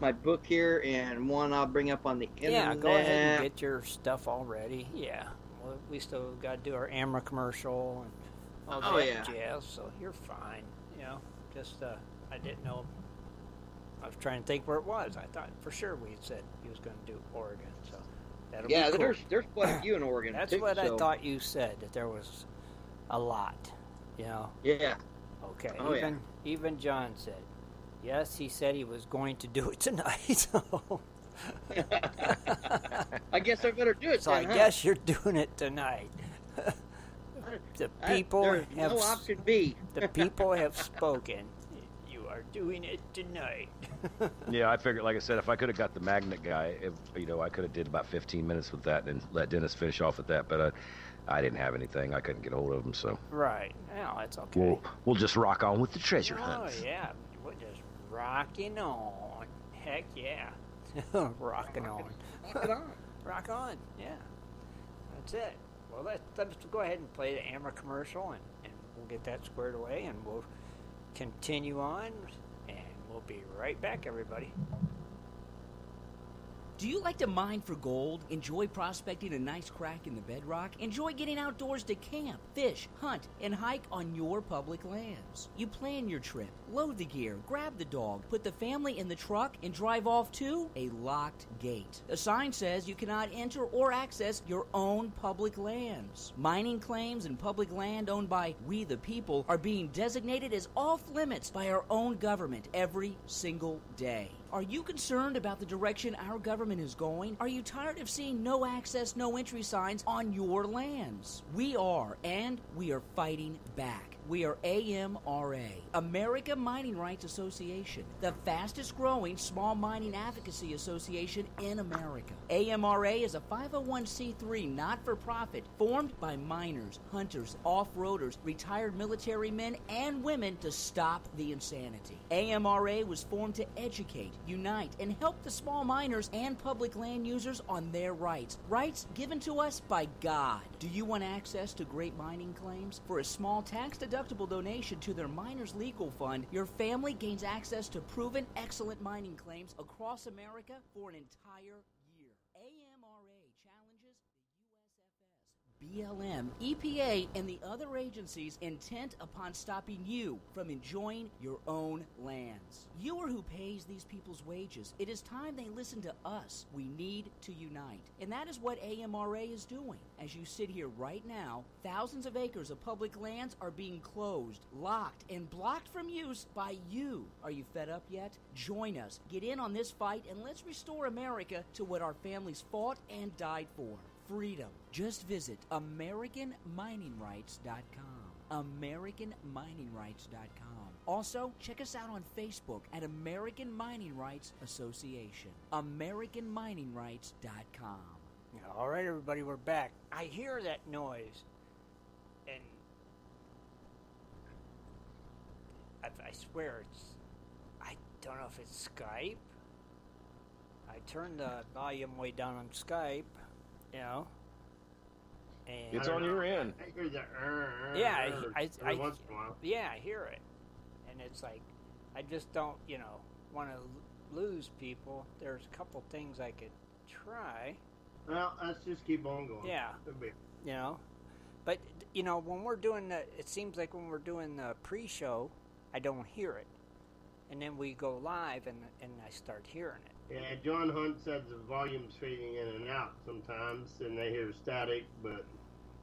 my book here, and one I'll bring up on the internet.
Yeah, go ahead and get your stuff all ready. Yeah, well, we still got to do our AMRA commercial and all
Oh,
that
yeah.
jazz. So you're fine. You know, just uh, I didn't know. I was trying to think where it was. I thought for sure we said he was going to do Oregon. So that'll
Yeah,
be cool.
there's there's quite a few in Oregon.
That's
too,
what I thought you said that there was a lot. You know.
Yeah.
Okay.
Oh, yeah.
even even John said. Yes, he said he was going to do it tonight. So,
I guess I better do it.
so I
huh?
guess you're doing it tonight. the people
there's
have
no
s-
option B.
the people have spoken. You are doing it tonight.
yeah, I figured. Like I said, if I could have got the magnet guy, if you know, I could have did about 15 minutes with that and let Dennis finish off with that. But uh, I didn't have anything. I couldn't get a hold of him, so
right. Now that's okay.
we'll we'll just rock on with the treasure
oh
hunt.
yeah, we're just rocking on. Heck yeah, rocking on.
Rock on.
Rock on. Yeah, that's it. Well, let, let's go ahead and play the AMRA commercial, and, and we'll get that squared away, and we'll continue on, and we'll be right back, everybody.
Do you like to mine for gold? Enjoy prospecting a nice crack in the bedrock? Enjoy getting outdoors to camp, fish, hunt, and hike on your public lands? You plan your trip, load the gear, grab the dog, put the family in the truck, and drive off to a locked gate. A sign says you cannot enter or access your own public lands. Mining claims and public land owned by we the people are being designated as off limits by our own government every single day. Are you concerned about the direction our government is going? Are you tired of seeing no access, no entry signs on your lands? We are, and we are fighting back. We are AMRA, America Mining Rights Association, the fastest growing small mining advocacy association in America. AMRA is a 501c3 not for profit formed by miners, hunters, off roaders, retired military men, and women to stop the insanity. AMRA was formed to educate, unite, and help the small miners and public land users on their rights. Rights given to us by God. Do you want access to great mining claims? For a small tax deductible deductible donation to their miners legal fund, your family gains access to proven excellent mining claims across America for an entire year. AMRA challenges the USFS, BLM, EPA, and the other agencies intent upon stopping you from enjoying your own lands. You are who pays these people's wages. It is time they listen to us. We need to unite. And that is what AMRA is doing. As you sit here right now, thousands of acres of public lands are being closed, locked, and blocked from use by you. Are you fed up yet? Join us. Get in on this fight and let's restore America to what our families fought and died for freedom. Just visit AmericanMiningRights.com. AmericanMiningRights.com. Also, check us out on Facebook at American Mining Rights Association. AmericanMiningRights.com.
All right, everybody, we're back. I hear that noise, and I, I swear it's. I don't know if it's Skype. I turned the volume way down on Skype, you know. And
It's on your end.
I hear the. Uh,
Yeah, I- I-
every
I-
once in a while.
yeah, I hear it, and it's like I just don't, you know, want to lose people. There's a couple things I could try.
Well, let's just keep on going.
Yeah.
Be.
you know. But you know, when we're doing the, it seems like when we're doing the pre-show, I don't hear it, and then we go live, and and I start hearing it.
Yeah, John Hunt said the volume's fading in and out sometimes, and they hear static, but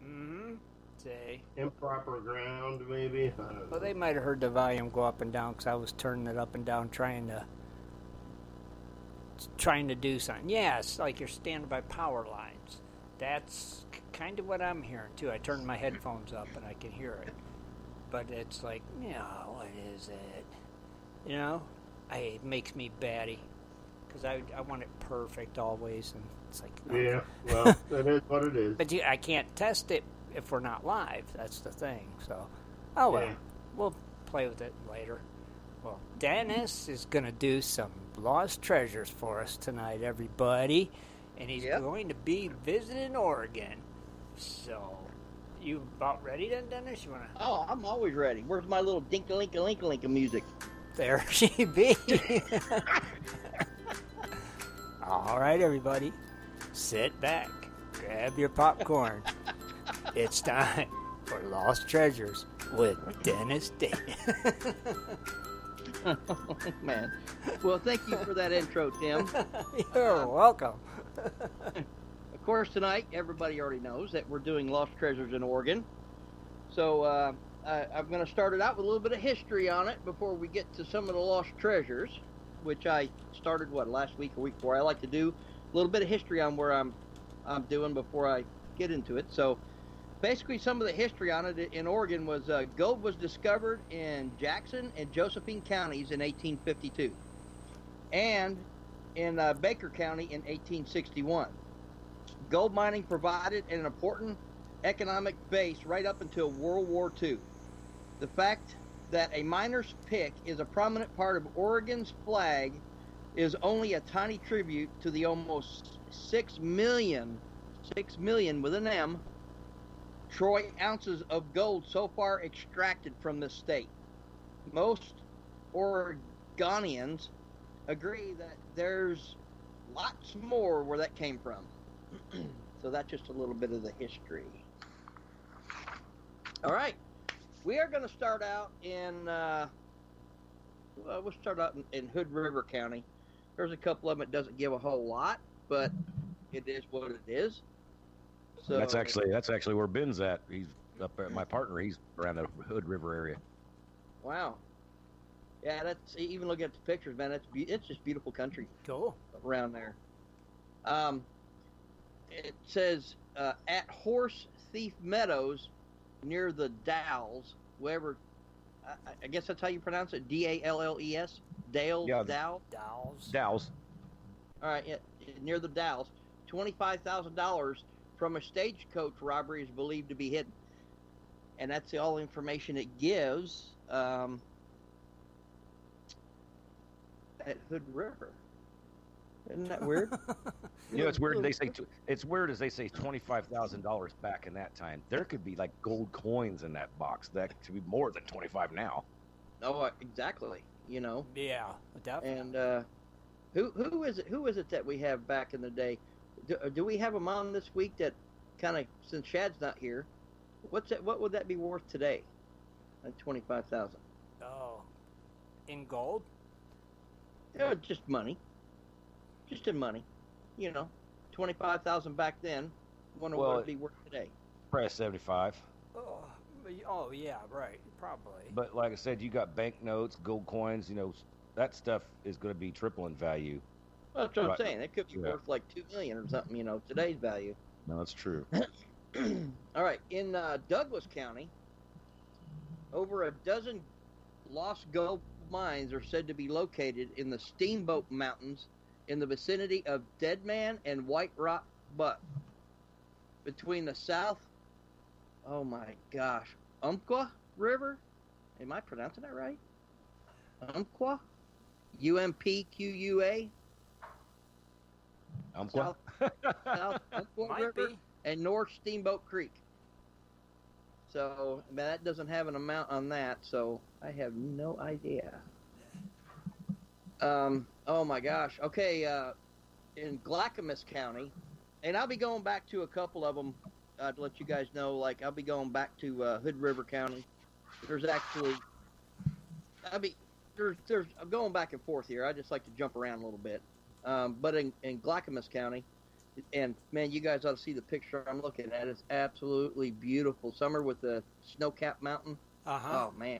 Mm-hmm. Say,
improper ground maybe. I don't know.
well, they might have heard the volume go up and down because I was turning it up and down, trying to trying to do something. Yeah, it's like you're standing by power lines. That's kind of what I'm hearing too. I turned my headphones up and I can hear it, but it's like, yeah, what is it? You know, I, it makes me batty because I I want it perfect always, and it's like, oh.
Yeah, well, that is what it is.
But you, I can't test it if we're not live. That's the thing. So, oh well,
Yeah.
we'll play with it later. Well, Dennis is going to do some lost treasures for us tonight, everybody, and he's
Yep.
going to be visiting Oregon. So, you about ready then, Dennis? You want to?
Oh, I'm always ready. Where's my little dinka linka linka linka music?
There she be. All right, everybody, sit back, grab your popcorn. it's time for Lost Treasures with Dennis Dayton.
Man. Well, thank you for that intro, Tim.
You're welcome.
Of course, tonight, everybody already knows that we're doing Lost Treasures in Oregon. So uh, I, I'm going to start it out with a little bit of history on it before we get to some of the lost treasures, which I started, what, last week or week before. I like to do a little bit of history on where I'm, I'm doing before I get into it. So basically, some of the history on it in Oregon was uh, gold was discovered in Jackson and Josephine counties in 1852 and in uh, Baker County in 1861 gold mining provided an important economic base right up until World War II. The fact that a miner's pick is a prominent part of Oregon's flag is only a tiny tribute to the almost 6 million, 6 million with an M, troy ounces of gold so far extracted from this state. Most Oregonians agree that there's lots more where that came from. so that's just a little bit of the history. All right, we are going to start out in. Uh, well, we'll start out in, in Hood River County. There's a couple of them that doesn't give a whole lot, but it is what it is. So
that's actually that's actually where Ben's at. He's up there. My partner, he's around the Hood River area.
wow. Yeah, that's even looking at the pictures, man. It's be- it's just beautiful country.
Cool.
around there. Um, it says uh, at Horse Thief Meadows near the Dalles, wherever. I, I guess that's how you pronounce it. D A L L E S. Dale.
Yeah.
Dow.
Dolls.
Dow's.
All right, yeah, near the Dalles. Twenty-five thousand dollars from a stagecoach robbery is believed to be hidden, and that's the all information it gives. Um, at Hood River. Isn't that weird?
You know, it's weird. They say tw- it's weird as they say twenty five thousand dollars back in that time. There could be like gold coins in that box. That could be more than twenty five now.
Oh, uh, exactly. You know,
Yeah, definitely.
and uh, who who is it? Who is it that we have back in the day? Do, do we have them on this week that kind of since Shad's not here? What's that? What would that be worth today? At twenty five thousand.
oh, in gold.
Yeah, just money. Just in money. You know, twenty five thousand back then. Wonder
Well,
what it'd be worth today.
Press seventy five.
Oh, oh yeah, right. Probably.
But like I said, you got banknotes, gold coins. You know, that stuff is going to be triple in value.
Well, that's what
Right.
I'm saying. It could be
Yeah.
worth like two million or something. You know, today's value.
No, that's true.
All right, in uh, Douglas County, over a dozen lost gold mines are said to be located in the Steamboat Mountains in the vicinity of Deadman and White Rock Butte. Between the south, oh my gosh, Umpqua River? Am I pronouncing that right? Umpqua? U M P Q U A?
I'm
South, South Umpqua
Might
River?
be.
and North Steamboat Creek. So man, that doesn't have an amount on that, so I have no idea. Um, oh my gosh. Okay, uh, in Clackamas County, and I'll be going back to a couple of them uh, to let you guys know. Like I'll be going back to uh, Hood River County. There's actually, I'll be there's there's I'm going back and forth here. I just like to jump around a little bit. Um, but in in Clackamas County, and man, you guys ought to see the picture I'm looking at. It's absolutely beautiful. Summer with the snow-capped mountain.
Uh huh.
Oh man.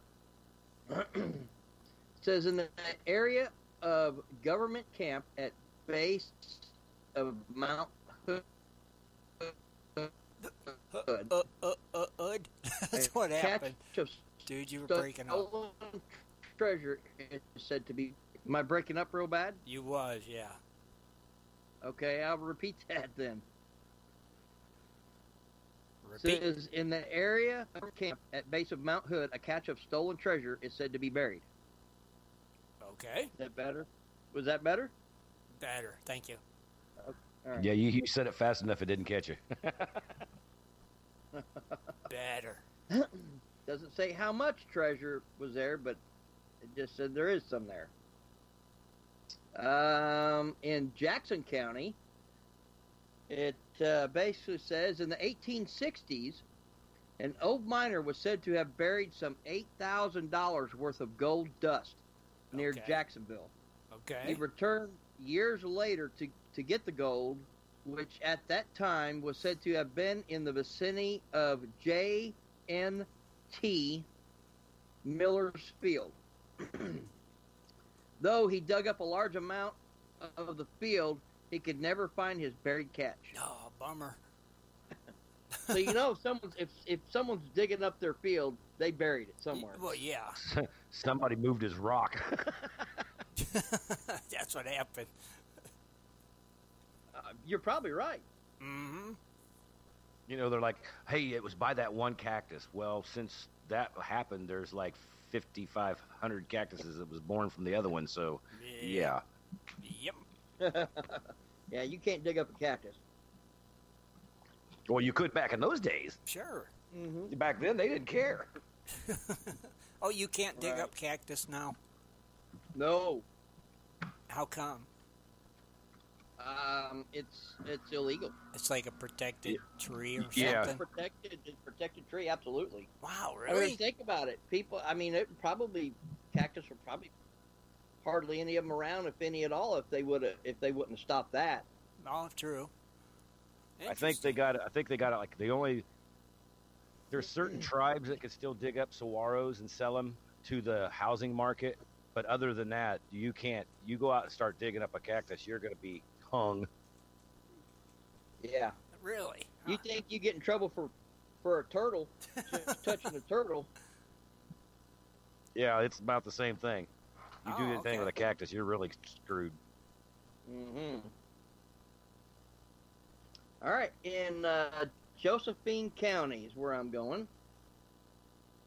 it says in the area of government camp at base of Mount Hood. Hood,
Uh, uh, uh, uh, That's what happened, dude. You were breaking up.
treasure is said to be. Am I breaking up real bad?
You was, yeah.
Okay, I'll repeat that then.
Repeat.
Says in the area of camp at base of Mount Hood, a catch of stolen treasure is said to be buried.
Okay,
Is that better? Was that better?
better. Thank you.
All right.
Yeah, you, you said it fast enough. It didn't catch you.
Better.
Doesn't say how much treasure was there, but it just said there is some there. Um, in Jackson County, it uh, basically says in the 1860s, an old miner was said to have buried some $8,000 worth of gold dust near
Okay.
Jacksonville. He returned years later to, to get the gold, which at that time was said to have been in the vicinity of J.N.T. Miller's Field. Though he dug up a large amount of the field, he could never find his buried catch.
Oh, bummer.
So you know, if someone's if if someone's digging up their field, they buried it somewhere.
Well, yeah.
Somebody moved his rock.
That's what happened.
Uh, you're probably right.
Mm-hmm.
you know, they're like, "Hey, it was by that one cactus." Well, since that happened, there's like 5,500 cactuses that was born from the other one. So, yeah.
Yep.
yeah, you can't dig up a cactus.
Well, you could back in those days.
Sure.
Mm-hmm.
Back then, they didn't care.
oh, you can't dig
Right.
up cactus now.
No,
How come?
Um, it's it's illegal.
It's like a protected tree or
Yeah.
It's
something.
protected, it's protected tree, absolutely.
Wow, really?
I mean, think about it. People, I mean, it probably cactus were probably hardly any of them around, if any at all, if they would have, if they wouldn't have stopped that.
Oh, true.
I think they got. I think they got like the only. There's certain tribes that can still dig up saguaros and sell them to the housing market, but other than that, you can't. You go out and start digging up a cactus, you're going to be hung.
Yeah.
Really?
You think you get in trouble for for a turtle, touching a turtle?
Yeah, it's about the same thing. You do
Oh,
anything with a cactus, you're really screwed.
hmm All right, in uh, Josephine County is where I'm going.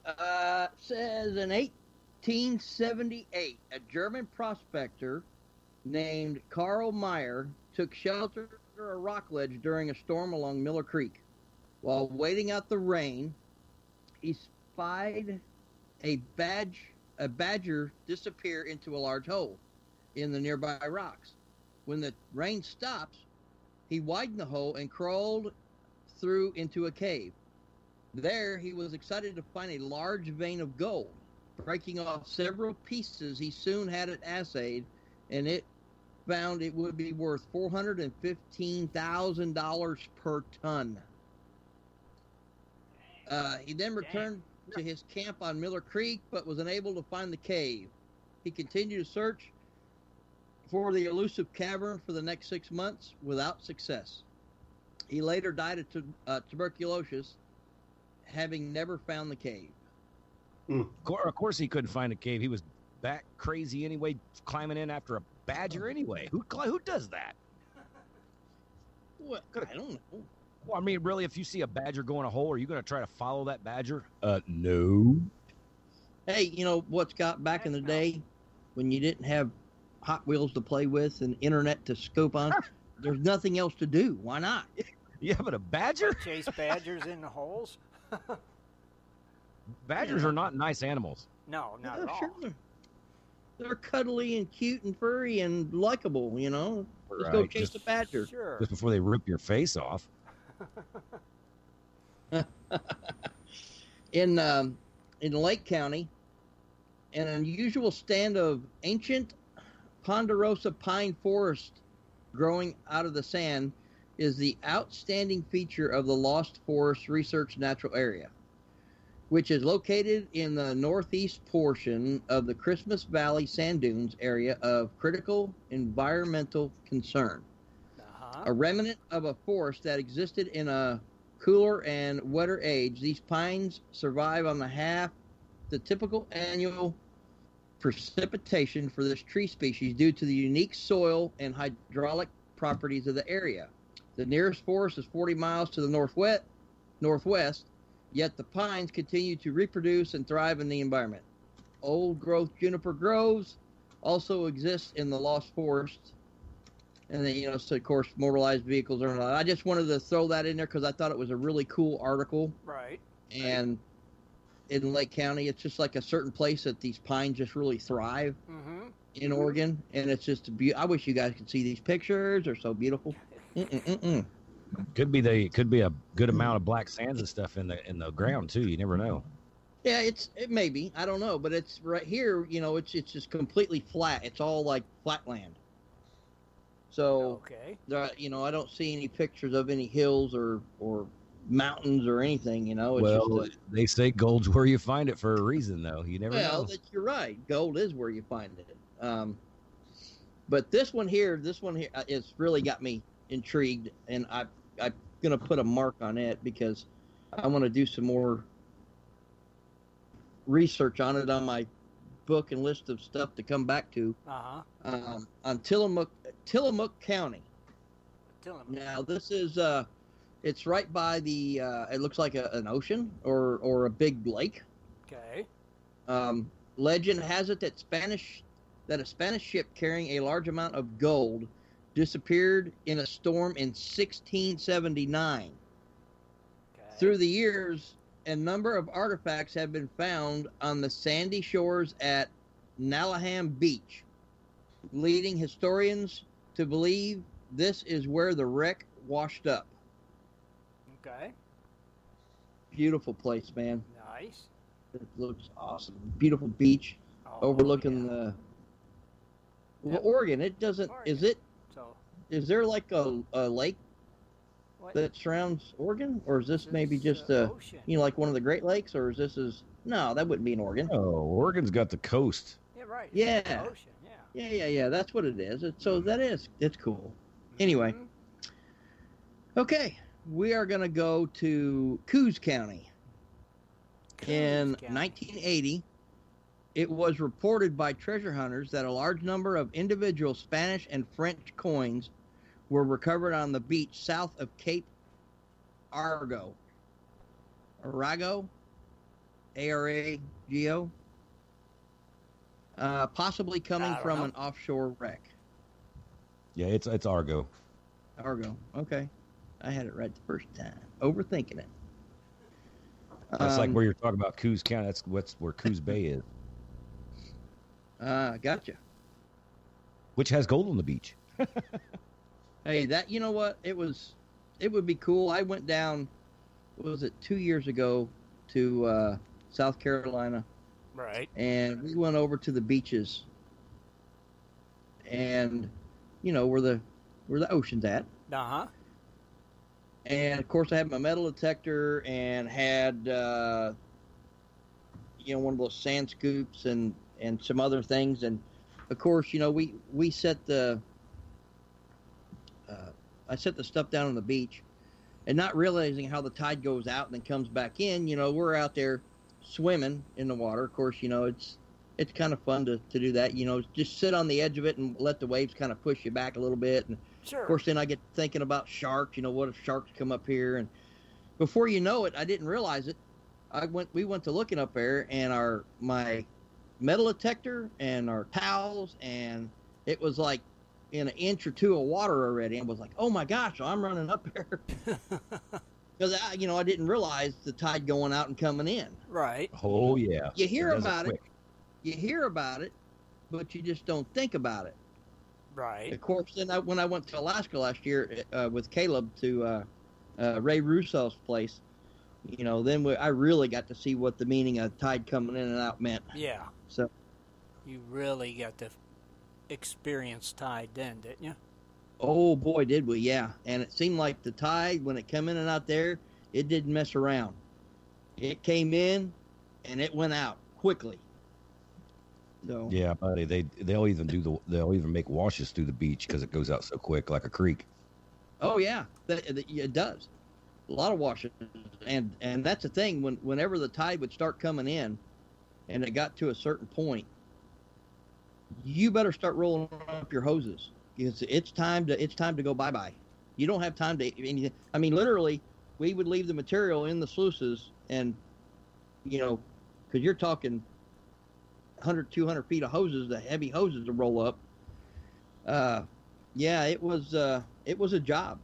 Uh, says in 1878, a German prospector named Karl Meyer took shelter under a rock ledge during a storm along Miller Creek. While waiting out the rain, he spied a badge a badger disappear into a large hole in the nearby rocks. When the rain stops, he widened the hole and crawled through into a cave. There, he was excited to find a large vein of gold. Breaking off several pieces, he soon had it assayed, and it found it would be worth four hundred and fifteen thousand dollars per ton. Uh, he then returned to his camp on Miller Creek, but was unable to find the cave. He continued to search for the elusive cavern for the next six months without success. He later died of tu- uh, tuberculosis, having never found the cave.
Of of course, he couldn't find a cave. He was back crazy anyway, climbing in after a badger anyway. Who cli- who does that?
What? I don't know.
Well, I mean, really, if you see a badger going a hole, are you going to try to follow that badger? Uh, no.
Hey, you know what's got Back in the day, when you didn't have Hot Wheels to play with and internet to scope on, there's nothing else to do. Why not?
Yeah, but a badger?
Chase badgers in the holes?
Badgers are not nice animals.
No, not
Yeah,
at all.
sure. They're cuddly and cute and furry and likable, you know. Let's go chase
just-
the badger.
Sure.
Just before they rip your face off.
in um, in Lake County, an unusual stand of ancient ponderosa pine forest growing out of the sand is the outstanding feature of the Lost Forest Research Natural Area, which is located in the northeast portion of the Christmas Valley Sand Dunes area of critical environmental concern
Uh-huh.
a remnant of a forest that existed in a cooler and wetter age. These pines survive on the half the typical annual precipitation for this tree species due to the unique soil and hydraulic properties of the area. The nearest forest is 40 miles to the northwest, northwest, yet the pines continue to reproduce and thrive in the environment. Old growth juniper groves also exist in the lost forest and then you know, so of course, motorized vehicles are not. I just wanted to throw that in there because I thought it was a really cool article.
Right.
And in Lake County, it's just like a certain place that these pines just really thrive
Mm-hmm.
in Oregon, and it's just a be- I wish you guys could see these pictures. They're so beautiful. Mm-mm-mm-mm.
Could be the could be a good amount of black sands and stuff in the in the ground too. You never know.
Yeah, it's it may be. I don't know, but it's right here. You know, it's it's just completely flat. It's all like flat land. So
Okay.
there, you know, I don't see any pictures of any hills or or mountains or anything. You know, it's
well,
just a,
they say gold's where you find it for a reason, though. You never
well,
know.
that you're right. Gold is where you find it. Um, but this one here, this one here, uh, it's really got me intrigued, and I I'm gonna put a mark on it because I want to do some more research on it on my book and list of stuff to come back to
Uh-huh.
um, on Tillamook Tillamook County.
Tillamook.
Now this is uh, it's right by the. Uh, it looks like a, an ocean or or a big lake.
Okay.
Um, legend has it that Spanish that a Spanish ship carrying a large amount of gold disappeared in a storm in 1679.
Okay.
Through the years, a number of artifacts have been found on the sandy shores at Nehalem Beach, leading historians to believe this is where the wreck washed up.
Okay.
Beautiful place, man.
Nice.
It looks awesome. Beautiful beach
Oh,
overlooking
yeah.
the. Well,
Yep.
Oregon. It doesn't. Is
Oregon.
it?
So
Is there like a, a lake
what?
that surrounds Oregon, or is this
This
maybe just
uh,
a
ocean.
you know like one of the Great Lakes, or is this is no? That wouldn't be in Oregon.
Oh, Oregon's got the coast.
Yeah, right.
Yeah.
It's the Ocean. Yeah.
Yeah, yeah, yeah. That's what it is. It, so that is it's cool. Anyway.
Mhm.
Okay, we are gonna go to Coos County. In
County.
1980, it was reported by treasure hunters that a large number of individual Spanish and French coins were recovered on the beach south of Cape Argo. Arago? A R A G O? Uh, possibly coming from
know.
an offshore wreck.
Yeah, it's it's Argo.
Argo. Okay. I had it right the first time. Overthinking it.
That's like
Um,
where you're talking about Coos County. That's what's where Coos Bay is,
Uh, gotcha.
which has gold on the beach.
Hey, that you know what? It was, it would be cool. I went down. what Was it two years ago to uh, South Carolina,
Right.
and we went over to the beaches, and you know where the where the ocean's at.
Uh huh.
And of course I had my metal detector and had uh, you know one of those sand scoops and and some other things. And of course you know we we set the uh, I set the stuff down on the beach and not realizing how the tide goes out and then comes back in. You know we're out there swimming in the water. Of course you know it's it's kind of fun to, to do that. You know just sit on the edge of it and let the waves kind of push you back a little bit and
Sure.
of course, then I get thinking about sharks. You know, what if sharks come up here? And before you know it, I didn't realize it. I went. We went to looking up there, and our my metal detector and our towels, and it was like in an inch or two of water already. I was like, oh my gosh, I'm running up there because I, you know, I didn't realize the tide going out and coming in.
Right.
Oh yeah.
You hear
does
about it,
quick.
you hear about it, but you just don't think about it.
Right.
Of course, then I, when I went to Alaska last year uh, with Caleb to uh, uh, Ray Russo's place, you know, then we, I really got to see what the meaning of tide coming in and out meant.
Yeah.
So,
You really got to experience tide then, didn't you?
oh boy, did we! Yeah, and it seemed like the tide when it come in and out there, it didn't mess around. It came in, and it went out quickly. So,
Yeah, buddy. They they'll even do the they'll even make washes through the beach because it goes out so quick, like a creek.
Oh yeah, that, that- it does. A lot of washes, and and that's the thing. When whenever the tide would start coming in, and it got to a certain point, you better start rolling up your hoses because it's time to it's time to go bye bye. You don't have time to anything. I mean, literally, we would leave the material in the sluices, and you know, because you're talking 100, 200 feet of hoses, the heavy hoses to roll up. Uh, yeah, it was uh, it was a job.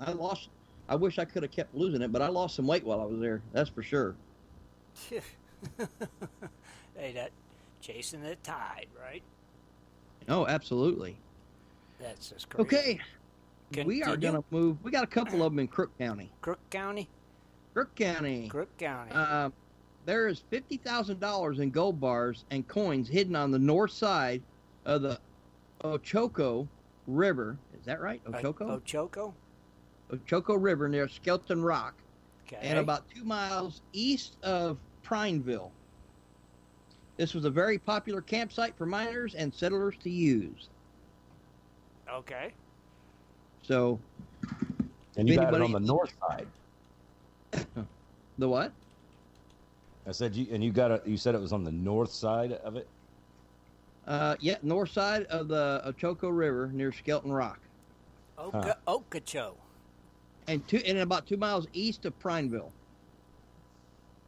I lost. I wish I could have kept losing it, but I lost some weight while I was there. That's for sure.
hey, that chasing the tide, right?
Oh, absolutely.
That's just crazy.
Okay, we are gonna move. We got a couple of them in Crook County.
Crook County.
Crook County.
Crook County.
Uh, there is fifty thousand dollars in gold bars and coins hidden on the north side of the Ochoco River. Is that right? Uh, Ochoco.
Ochoco.
Ochoco River near Skelton Rock.
Okay.
and about two miles east of Prineville. This was a very popular campsite for miners and settlers to use.
Okay.
So,
And you got it on the north side.
the what?
I said you and you got it. You said it was on the north side of it.
Uh, yeah, north side of the Ochoco River near Skelton Rock,
Oka- Okeechobee.
and two and about two miles east of Prineville.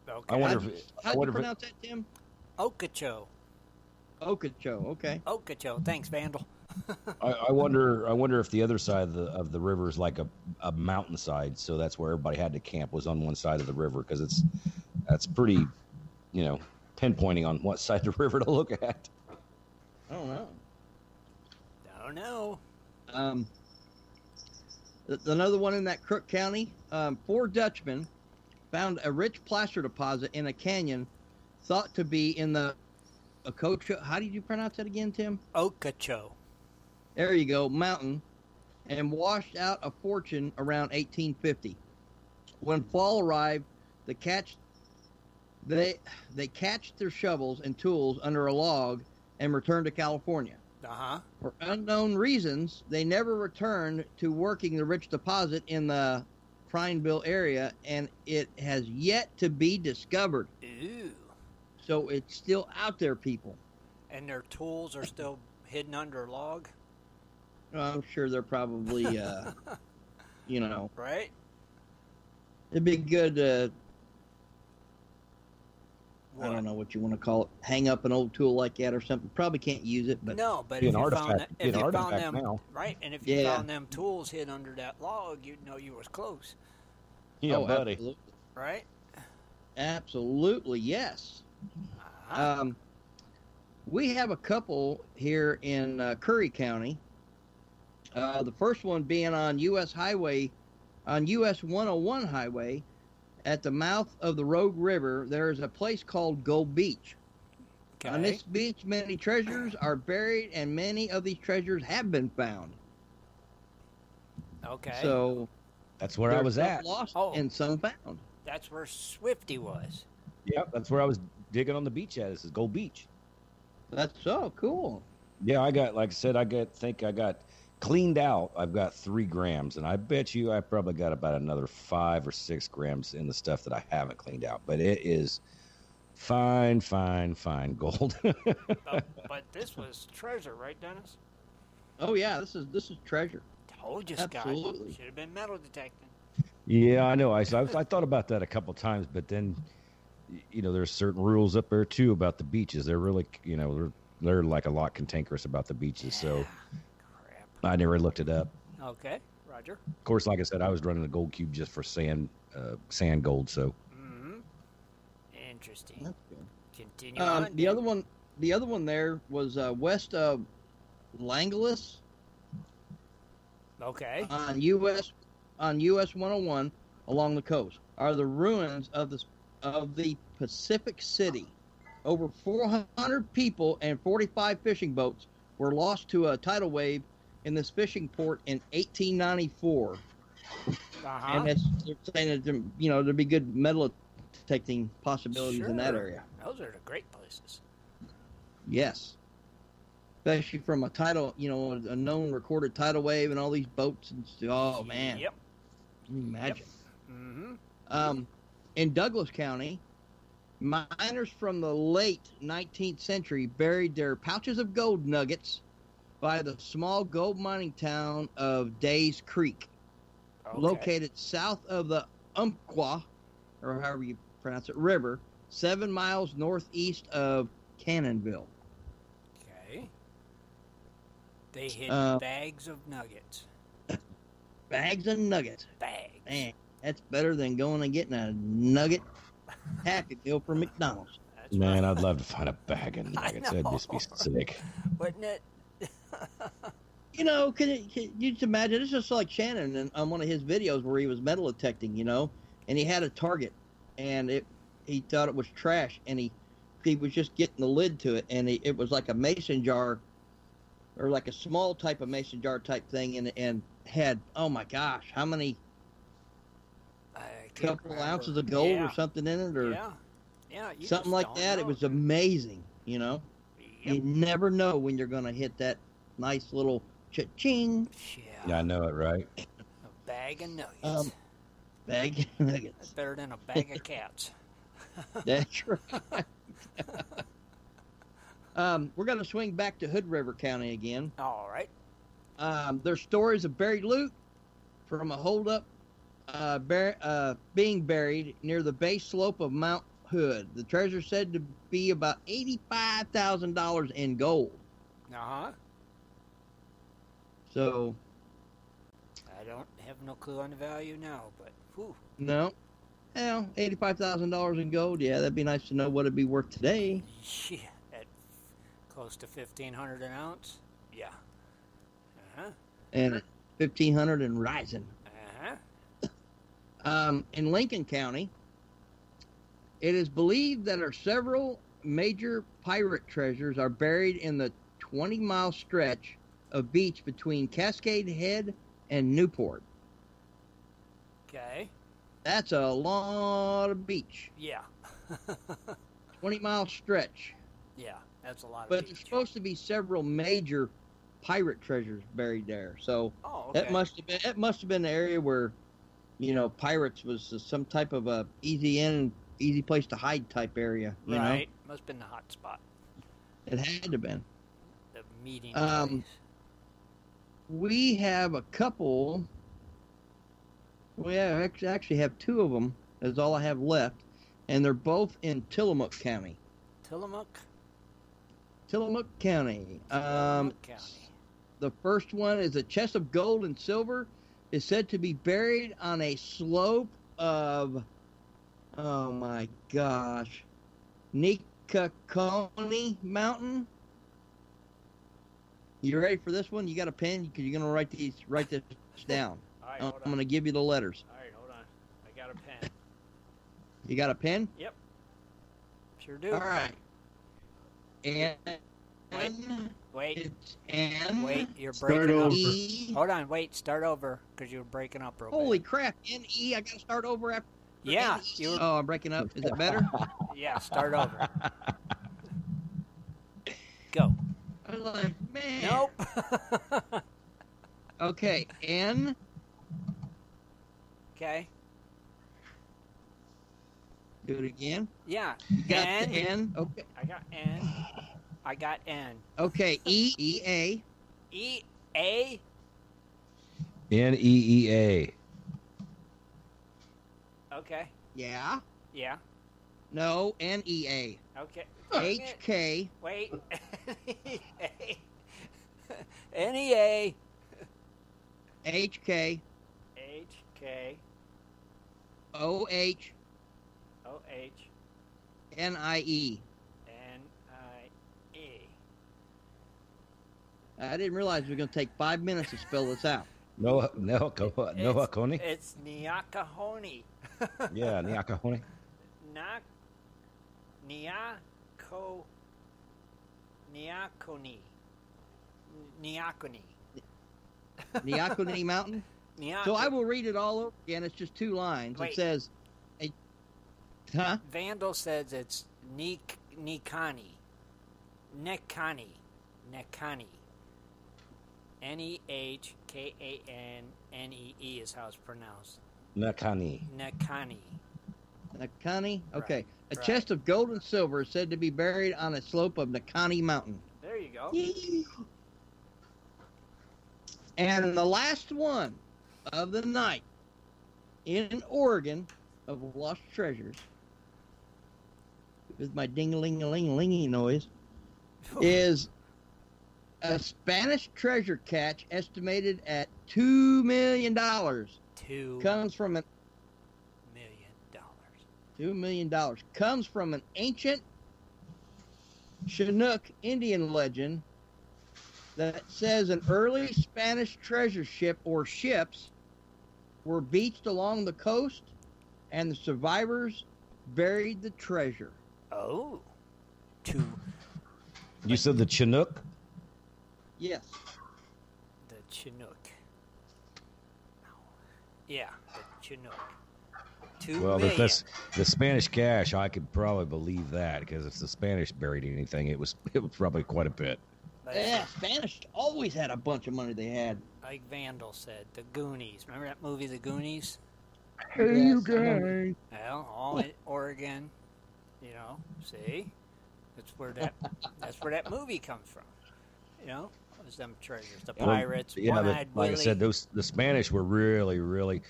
Okay.
I wonder
How'd
if
you,
it-
how'd you
wonder if it-
pronounce that, Tim?
Okeechobee.
Okeechobee. Okay.
Okeechobee. Thanks, Vandal.
I, I wonder. I wonder if the other side of the of the river is like a, a mountainside, so that's where everybody had to camp was on one side of the river because it's that's pretty, you know, pinpointing on what side of the river to look at.
I don't know.
I don't know.
Um, another one in that Crook County. Um, four Dutchmen found a rich placer deposit in a canyon thought to be in the Okocho. How did you pronounce that again, Tim?
Okeechobee.
There you go, mountain, and washed out a fortune around 1850. When fall arrived, the catch they they catched their shovels and tools under a log and returned to California.
Uh huh.
For unknown reasons, they never returned to working the rich deposit in the Prineville area, and it has yet to be discovered.
Ooh.
So it's still out there, people.
And their tools are still hidden under a log,
Well, I'm sure they're probably, uh, you know,
right?
it'd be good. Uh, I don't know what you want to call it. Hang up an old tool like that or something. Probably can't use it, but
no, but if you
artifact-
found that, if you found them
now.
right, and if you
Yeah.
found them tools hid under that log, you'd know you was close,
Yeah,
oh,
buddy.
Absolutely,
right?
absolutely yes.
Uh-huh.
Um, we have a couple here in uh, Curry County. Uh, the first one being on U.S. Highway, on U.S. 101 Highway, at the mouth of the Rogue River. There is a place called Gold Beach.
okay.
On this beach, many treasures are buried, and many of these treasures have been found.
okay.
So
That's where I was
some
at.
lost
Oh.
and some found.
That's where Swifty was.
Yep, that's where I was digging on the beach at. This is Gold Beach.
That's so cool.
Yeah, I got like I said, I got think I got cleaned out. I've got three grams, and I bet you I probably got about another five or six grams in the stuff that I haven't cleaned out. But it is fine, fine, fine gold.
but, but this was treasure, right, Dennis?
Oh yeah, this is this is treasure.
Told you, Scott.
Absolutely.
Should have been metal detecting.
yeah, I know. I, I I thought about that a couple times, but then you know there's certain rules up there too about the beaches. They're really you know they're they're like a lot cantankerous about the beaches. So
Crap.
I never looked it up.
Okay, Roger.
Of course, like I said, I was running a gold cube just for sand, uh, sand gold. So
Mm-hmm. Interesting.
That's good.
Continue
Um,
on.
the
Dan.
other one, the other one there was uh, west of Langelis
Okay.
on US on US 101 along the coast are the ruins of the of the Pacific City. Over 400 people and 45 fishing boats were lost to a tidal wave in this fishing port in 1894.
Uh-huh.
And it's, they're saying that there- you know there'd be good metal detecting possibilities in that
Sure.
area.
Those are the great places.
Yes. Especially from a tidal, you know, a known recorded tidal wave and all these boats and stuff. Oh man,
Yep.
Imagine.
Mm-hmm.
Um, in Douglas County, miners from the late 19th century buried their pouches of gold nuggets by the small gold mining town of Days Creek,
Okay.
located south of the Umpqua, or however you pronounce it, river, seven miles northeast of Canyonville.
Okay. They hid
Uh,
bags of nuggets.
Bags of nuggets.
Bags.
Man, that's better than going and getting a nugget happy meal from McDonald's.
That's
man,
right.
I'd love to find a bag of
I
nuggets. That'd just be sick.
Wouldn't it?
You know, can, it, you just imagine? It's just like Shannon in, on one of his videos where he was metal detecting, you know, and he had a target, and it he thought it was trash, and he he was just getting the lid to it, and he, it was like a mason jar, or like a small type of mason jar type thing, and and had oh my gosh, how many
I
couple
remember.
ounces of gold
yeah.
or something in it, or
Yeah. Yeah.
something like that. It was amazing, you know.
Yep.
You never know when you're gonna hit that nice little cha-ching
Yeah.
Yeah, I know it, right?
A bag of nuggets.
Um, bag of
That's
nuggets.
better than a bag of cats.
That's right. um, we're going to swing back to Hood River County again.
All right.
Um, there's stories of buried loot from a holdup uh, bur- uh, being buried near the base slope of Mount Hood. The treasure said to be about $85,000 in gold.
Uh huh.
So,
I don't have no clue on the value now, but whew.
no. Well, $85,000 in gold. Yeah, that'd be nice to know what it'd be worth today.
Yeah, at close to fifteen hundred an ounce. Yeah. Uh huh.
And 1500 and rising. Uh Um, in Lincoln County, it is believed that are several major pirate treasures are buried in the 20 mile stretch of beach between Cascade Head and Newport.
Okay.
That's a lot of beach.
Yeah.
20 mile stretch.
yeah. That's a lot
But
of
there's supposed to be several major pirate treasures buried there. So
Oh, okay.
that must have been that must have been the area where, you know, pirates was some type of a easy in, easy place to hide type area. You
right. Must have been the hot spot.
it had to have been.
The meeting
Um,
place.
We have a couple. We have, actually actually have two of them. Is all I have left, and they're both in Tillamook County.
Tillamook.
Tillamook County. Um,
Tillamook County.
The first one is a chest of gold and silver is said to be buried on a slope of oh my gosh. Nikakoni Mountain. You ready for this one? You got a pen? Because you're gonna write these write this down.
All right,
I'm
hold on.
gonna give you the letters.
All right, hold on. I got a pen.
You got a pen? Yep.
Sure do.
All right. And
Wait. Wait.
it's N
Wait. You're breaking up.
over.
E.
Hold on. Wait. Start over because you were breaking up real
Holy
bad.
crap! N E. I gotta start over after.
Yeah.
N-E.
You were,
Oh, I'm breaking up. Is it better?
yeah. Start over. Go.
I was like, man.
Nope.
Okay, N
okay.
do it again.
Yeah.
You got
N.
the N. Okay.
I got N. I got N.
Okay, E E A.
E A.
N E E A.
Okay.
Yeah.
Yeah.
No, N E A.
Okay.
H K
Wait. N E A
H K
H K
O H
O H
N I E.
N I E.
I didn't realize it was going to take five minutes to spell this out.
No, no, no, no,
It's-
Coney.
It's Nyakahoni.
Yeah, Nyakahone.
Nak Nyako Nyakoni. Nyakoni.
Neocony Mountain.
Nyako.
So I will read it all over again. It's just two lines.
Wait.
It says, a, "Huh?
Vandal says it's Nik Nikani. Nekani. Nekani. N E H K A N N E E is how it's pronounced.
Nakani.
Nekani.
Nakani? Okay. A
right.
chest of gold and silver is said to be buried on a slope of Neahkahnie Mountain.
There you go.
And the last one of the night in Oregon of lost treasures with my ding a ling a ling lingy noise is a Spanish treasure catch estimated at two million dollars.
Two
Comes from an. Two million dollars. Comes from an ancient Chinook Indian legend that says an early Spanish treasure ship or ships were beached along the coast and the survivors buried the treasure.
Oh. Two.
You said the Chinook?
Yes.
The Chinook. Yeah, the Chinook. Two
Well,
million.
that's the Spanish cache, I could probably believe that because if the Spanish buried anything, it was it was probably quite a bit.
Yeah, Spanish always had a bunch of money they had.
Like Vandal said, the Goonies. Remember that movie, The Goonies?
Hey, you guys.
Well, all in Oregon. You know, see, that's where that that's where that movie comes from. You know, was them treasures, the
Well,
pirates,
Yeah, but like
Willie.
I said, those the Spanish were really, really.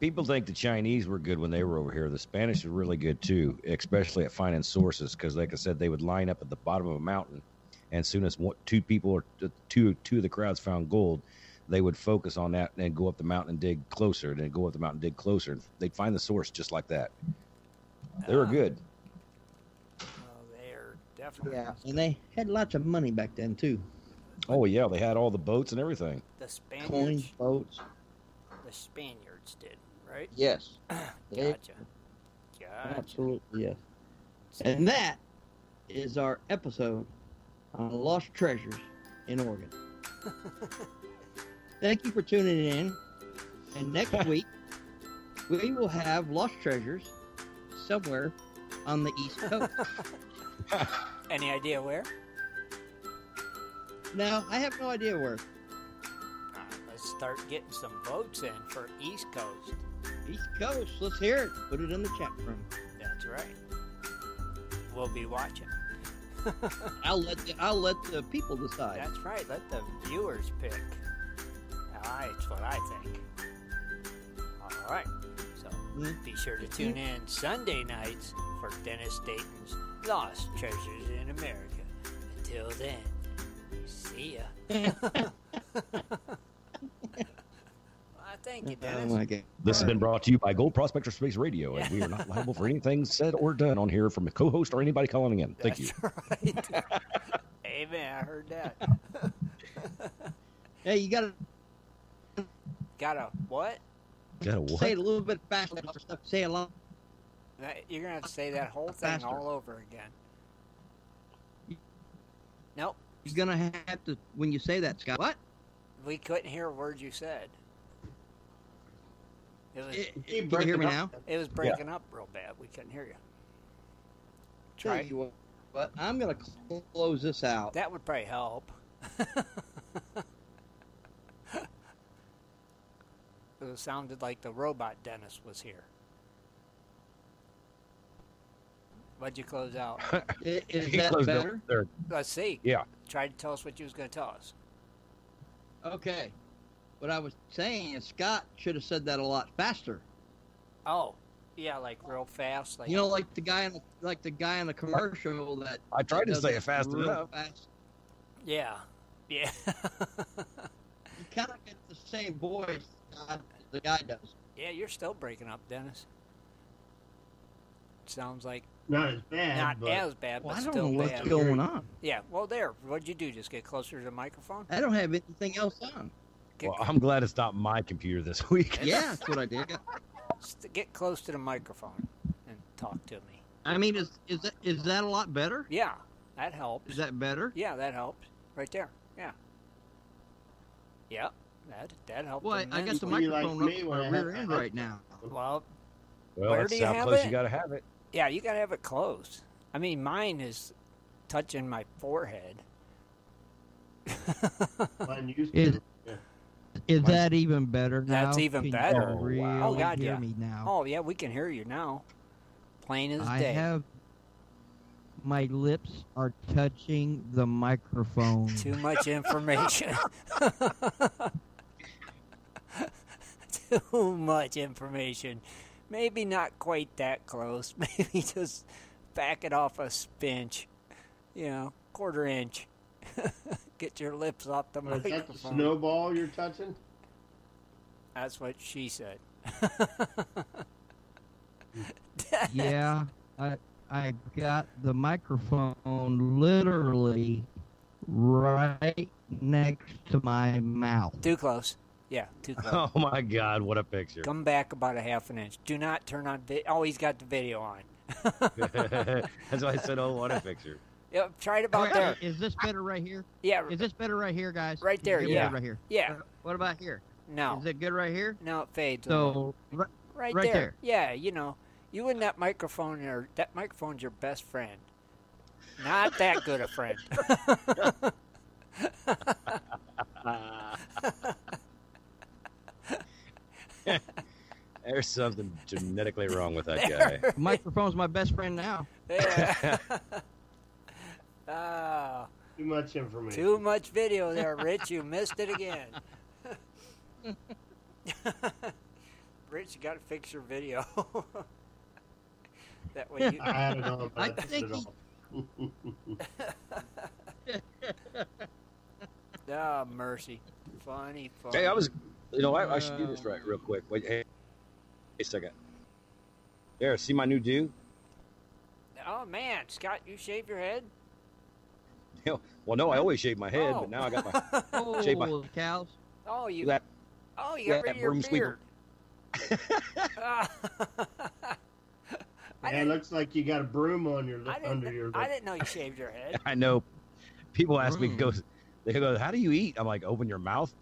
People think the Chinese were good when they were over here. The Spanish were really good too, especially at finding sources. Because, like I said, they would line up at the bottom of a mountain, and as soon as one, two people or two two of the crowds found gold, they would focus on that and go up the mountain and dig closer, and then go up the mountain and dig closer. and They'd find the source just like that. They were
Ah,
good.
oh, they're definitely
Yeah, and they had lots of money back then too.
Oh yeah, they had all the boats and everything.
the Spaniards.
Coins, boats.
The Spaniards did, right?
Yes.
Gotcha. Gotcha.
Absolutely, yes. And that is our episode on lost treasures in Oregon. Thank you for tuning in. And next week, we will have lost treasures somewhere on the East Coast.
Any idea where?
now, I have no idea where.
Start getting some votes in for East Coast.
East Coast, let's hear it. Put it in the chat room.
That's right. We'll be watching.
I'll let the, I'll let the people decide.
That's right. Let the viewers pick. That's what I think. All right. So
Mm.
be sure to tune in Sunday nights for Dennis Dayton's Lost Treasures in America. Until then, see ya. I thank you,
Oh my god.
This has been brought to you by Gold Prospector Space Radio, and we are not liable for anything said or done on here from a co-host or anybody calling in. Thank you.
That's right. Amen. I heard that.
Hey, you gotta
Got a what?
Got a what?
say it a little bit faster. Say it a lot.
That- You're gonna have to say that whole thing
Faster.
all over again. Nope,
You're gonna have to when you say that, Scott. What?
we couldn't hear a word you said. It was,
It,
Keep
can you hear me
breaking
now?
up.
it was breaking up real bad. We couldn't hear you.
Tell
Try.
you what, but I'm gonna close this out.
That would probably help. it sounded like the robot Dennis was here. What'd you close out?
I- Is that better?
Let's see.
Yeah.
Try to tell us what you was going to tell us.
Okay. What I was saying is Scott should have said that a lot faster.
Oh, yeah, like real fast. Like
You know, like the guy in the, like the guy in the commercial that
I tried to say it fast
real
enough.
Fast.
Yeah, yeah.
You kind of get the same voice Scott, the guy does.
yeah, you're still breaking up, Dennis. Sounds like
Not as bad,
not
but
as bad,
Well,
but
I don't
still
know what's
bad.
going on.
Yeah, well, there. What'd you do? Just get closer to the microphone?
I don't have anything else on.
Get,
Well, I'm glad it's not my computer this week.
Yeah, that's what I did.
st- get close to the microphone and talk to me.
I mean, is is that is that a lot better?
Yeah, that helps.
Is that better?
Yeah, that helps. Right there. Yeah. Yeah, that that helped.
Well, I, I got the
Well, you like
microphone
me
up
when I
my
have
rear end right now.
Well,
Well,
Where do you
how
have
close
it?
you got to have it.
yeah, you gotta have it close. I mean, mine is touching my forehead.
mine used to.
Is
Mine's-
that even better now?
That's even
Can you
better.
really
oh, oh, God,
hear
yeah.
me now.
Oh yeah, we can hear you now, plain as
I
day.
have my lips are touching the microphone.
Too much information. Too much information. Maybe not quite that close. Maybe just back it off a spinch. You know, quarter inch. Get your lips off the oh,
Is that the
microphone.
snowball you're touching?
That's what she said.
yeah, I I got the microphone literally right next to my mouth.
Too close. Yeah, too close.
Oh my God, what a picture!
Come back about a half an inch. Do not turn on video. Oh, he's got the video on.
That's why I said, "Oh, what a picture!"
Yeah, try it about there.
Is this better right here?
Yeah,
Is this better right here, guys?
Right there, yeah.
Right here.
yeah.
What about here?
No,
Is it good right here?
no, it fades.
So right,
right,
right
there.
there.
Yeah, you know, you and that microphone are that microphone's your best friend. Not that good a friend.
There's something genetically wrong with that guy.
microphone's my best friend now.
yeah. Ah,
Too much information.
too much video there, Rich. You missed it again. Rich, you got to fix your video. that way you.
I don't know but
I
I, took
think
it
he-
off.
Ah, mercy. Funny, funny.
Hey, I was, you know, I, I should do this right real quick. Wait, hey, a second. There, see my new do?
Oh man, Scott, you shave your head?
Well, no, I always shave my head,
Oh.
but now I got my
Oh,
Shave my- oh,
cows.
Oh, you.
that
Oh, you got
that
rid of your
broom sweeper.
beard.
Yeah, it looks like you got a broom on your
I
under your
I didn't know you shaved your head.
I know. People ask me, goes, they go, "How do you eat?" I'm like, "Open your mouth."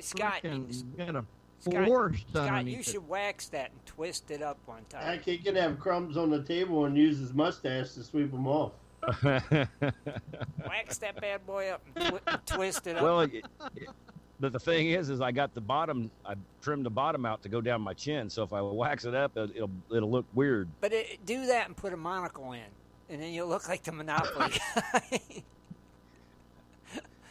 Scott,
Freaking got a
Scott, Scott,
underneath
you
it.
should wax that and twist it up one time.
I can have crumbs on the table and use his mustache to sweep them off.
Wax that bad boy up and, twi- twist it up.
well, it, it- but the thing is, is I got the bottom. I trimmed the bottom out to go down my chin. So if I wax it up, it, it'll it'll look weird.
but it, do that and put a monocle in, and then you'll look like the Monopoly guy.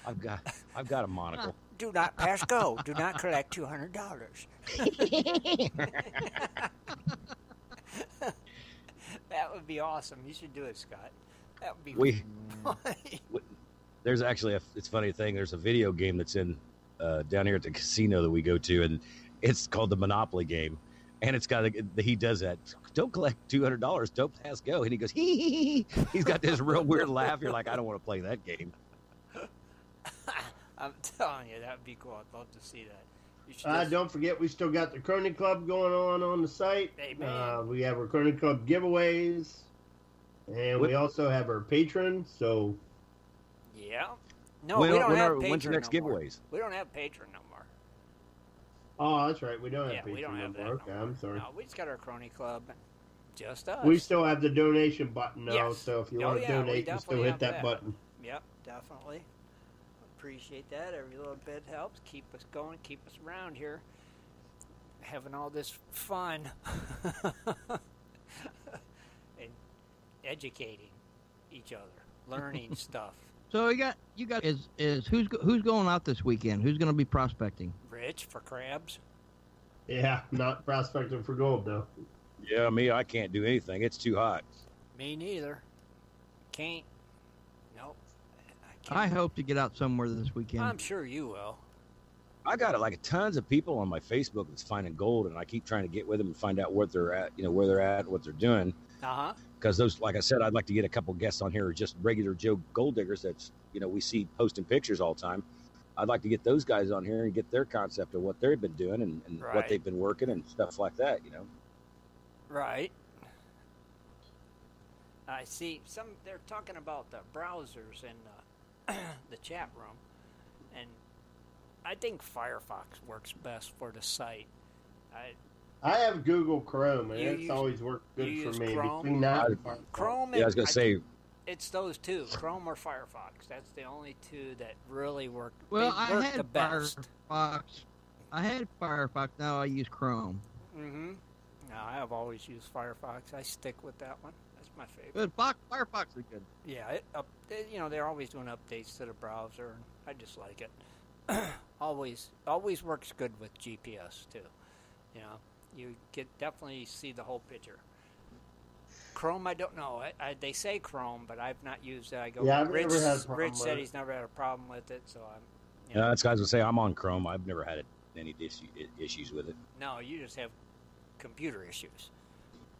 I've got I've got a monocle.
Do not pass go. Do not collect two hundred dollars. that would be awesome. You should do it, Scott. That would be
We
funny.
there's actually a it's funny thing. There's a video game that's in uh, down here at the casino that we go to, and it's called the Monopoly game. And it's got a, he does that. Don't collect two hundred dollars. Don't pass go. And he goes hee hee hee. He's got this real weird laugh. You're like, I don't want to play that game.
I'm telling you, that would be cool. I'd love to see that. You should
Uh,
just-
don't forget, we still got the Crony Club going on on the site.
Hey.
Uh, we have our Crony Club giveaways, and we also have our Patreon, So
Yeah. No,
When-
we don't
when
have
are-
Patreon
when's the next
no more.
giveaways?
We don't have Patreon no more.
Oh, that's right. We don't have
yeah,
Patreon
we don't have that.
no more.
no
Okay,
more.
I'm sorry.
No, we just got our crony club. Just us.
We still have the donation button though,
Yes.
so if you
Oh,
want to
yeah, we
donate, you still hit that,
that.
button.
Yep, definitely. Appreciate that. Every little bit helps. Keep us going. Keep us around here. Having all this fun. and educating each other. Learning stuff.
So you got you got is is who's who's going out this weekend? Who's going to be prospecting?
Rich for crabs.
Yeah, not prospecting for gold though.
Yeah, me, I can't do anything. It's too hot.
Me neither. Can't. Nope. I,
I
can't.
hope to get out somewhere this weekend.
I'm sure you will.
I got like tons of people on my Facebook that's finding gold, and I keep trying to get with them and find out what they're at, you know, where they're at, what they're doing.
Uh huh.
Because those, like I said, I'd like to get a couple guests on here, are just regular Joe gold diggers. That's you know we see posting pictures all the time. I'd like to get those guys on here and get their concept of what they've been doing and, and
Right.
what they've been working and stuff like that. You know.
Right. I see some. They're talking about the browsers in uh, the chat room, and I think Firefox works best for the site. I,
I have Google Chrome, and
You
it's
use-
always worked good
you
for
use
me.
Chrome?
Between that and Firefox.
Chrome.
Yeah, I was gonna say
it's those two, Chrome or Firefox. That's the only two that really work.
well,
they
I had
the best.
Firefox. I had Firefox. Now I use Chrome.
Mm-hmm. No, I have always used Firefox. I stick with that one. That's my favorite.
But Fox, Firefox is good.
Yeah, it up, they, you know they're always doing updates to the browser, and I just like it. always, always works good with GPS too. You know, you get definitely see the whole picture. Chrome, I don't know. I, I, they say Chrome, but I've not used it. I go.
Yeah, I've
Rich,
never had a problem
Rich said he's never had a problem with it, so I'm. You
yeah, that's guys would say I'm on Chrome. I've never had any issue, issues with it.
no, you just have computer issues.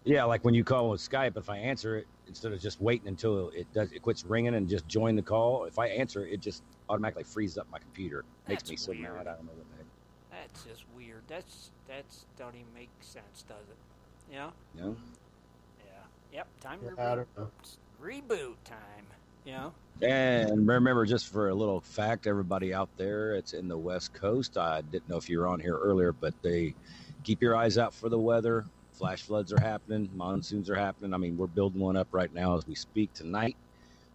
Yeah, like when you call with Skype, if I answer it instead of just waiting until it does, it quits ringing and just join the call. If I answer, it just automatically frees up my computer. Makes me so
weird.
mad. I don't know what the heck.
That's just weird. That's that's don't even make sense, does it? Yeah. know?
You know?
Yeah. Yep. Time to
I
re- reboot time. Yeah.
And remember, just for a little fact, everybody out there, it's in the West Coast. I didn't know if you were on here earlier, but they keep your eyes out for the weather. Flash floods are happening, monsoons are happening. I mean, we're building one up right now as we speak tonight.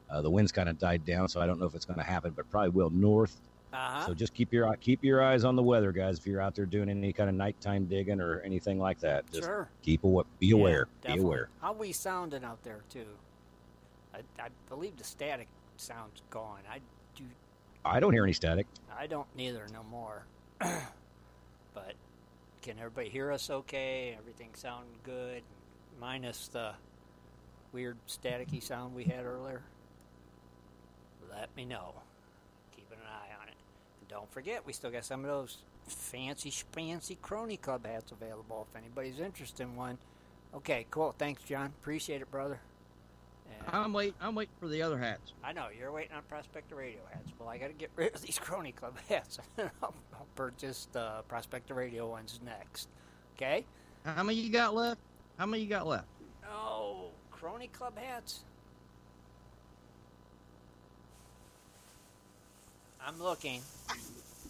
Uh, the wind's kind of died down, so I don't know if it's going to happen, but probably will north.
Uh-huh.
So just keep your keep your eyes on the weather, guys. If you're out there doing any kind of nighttime digging or anything like that, just
sure.
keep awa- be
Yeah,
aware. be aware.
How we sounding out there too? I, I believe the static sound's gone. I do.
I don't hear any static.
I don't neither no more. but can everybody hear us okay? Everything sound good, minus the weird staticky sound we had earlier. Let me know. Keeping an eye on it. And don't forget, we still got some of those fancy fancy crony club hats available if anybody's interested in one. Okay, cool. Thanks, John. Appreciate it, brother. And
I'm wait. I'm waiting for the other hats.
I know you're waiting on Prospector Radio hats. Well, I got to get rid of these Crony Club hats. I'll, I'll purchase the Prospector Radio ones next. Okay?
How many you got left? How many you got left?
Oh, Crony Club hats. I'm looking.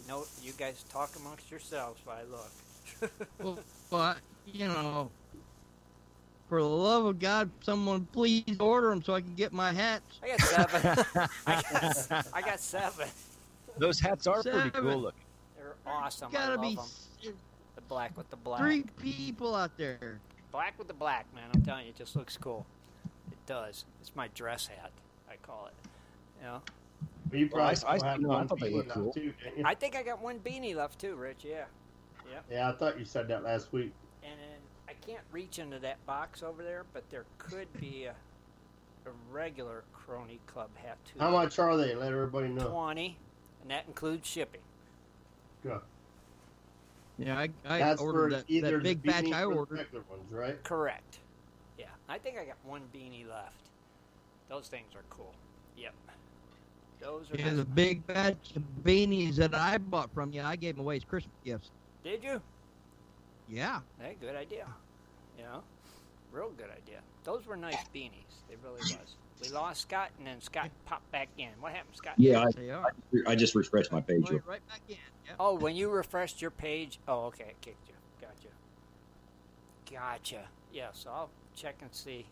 No, you guys talk amongst yourselves while I look.
Well, but you know, for the love of God, someone please order them so I can get my hats.
I got seven. I, got, I got seven.
Those hats are pretty cool looking.
They're awesome. I
Gotta
love
be
them. The black with the black.
three people out there.
Black with the black, man. I'm telling you, it just looks cool. It does. It's my dress hat. I call it. You know.
You
Well, I-
probably
I-
have
you know, I
one
thought they
beanie
looked
left
cool.
Too.
I think I got one beanie left too, Rich. Yeah. Yep.
yeah, I thought you said that last week.
And then I can't reach into that box over there, but there could be a, a regular Crony Club hat too.
How much are they? Let everybody know.
Twenty, and that includes shipping.
Good.
Yeah, I, I
That's
ordered
for
that,
either
that big
the
batch I
or the
ordered.
ones, right?
Correct. Yeah, I think I got one beanie left. Those things are cool. Yep. Those are.
Yeah, the big batch of beanies that I bought from you, I gave them away as Christmas gifts.
Did you?
Yeah.
Hey, good idea. You know, real good idea. Those were nice beanies. They really was. We lost Scott, and then Scott popped back in. What happened, Scott?
Yeah,
They are.
I, I just refreshed my page.
Going right back in. Yep.
Oh, when you refreshed your page. Oh, okay, it kicked you. Gotcha. Gotcha. Yeah, so I'll check and see.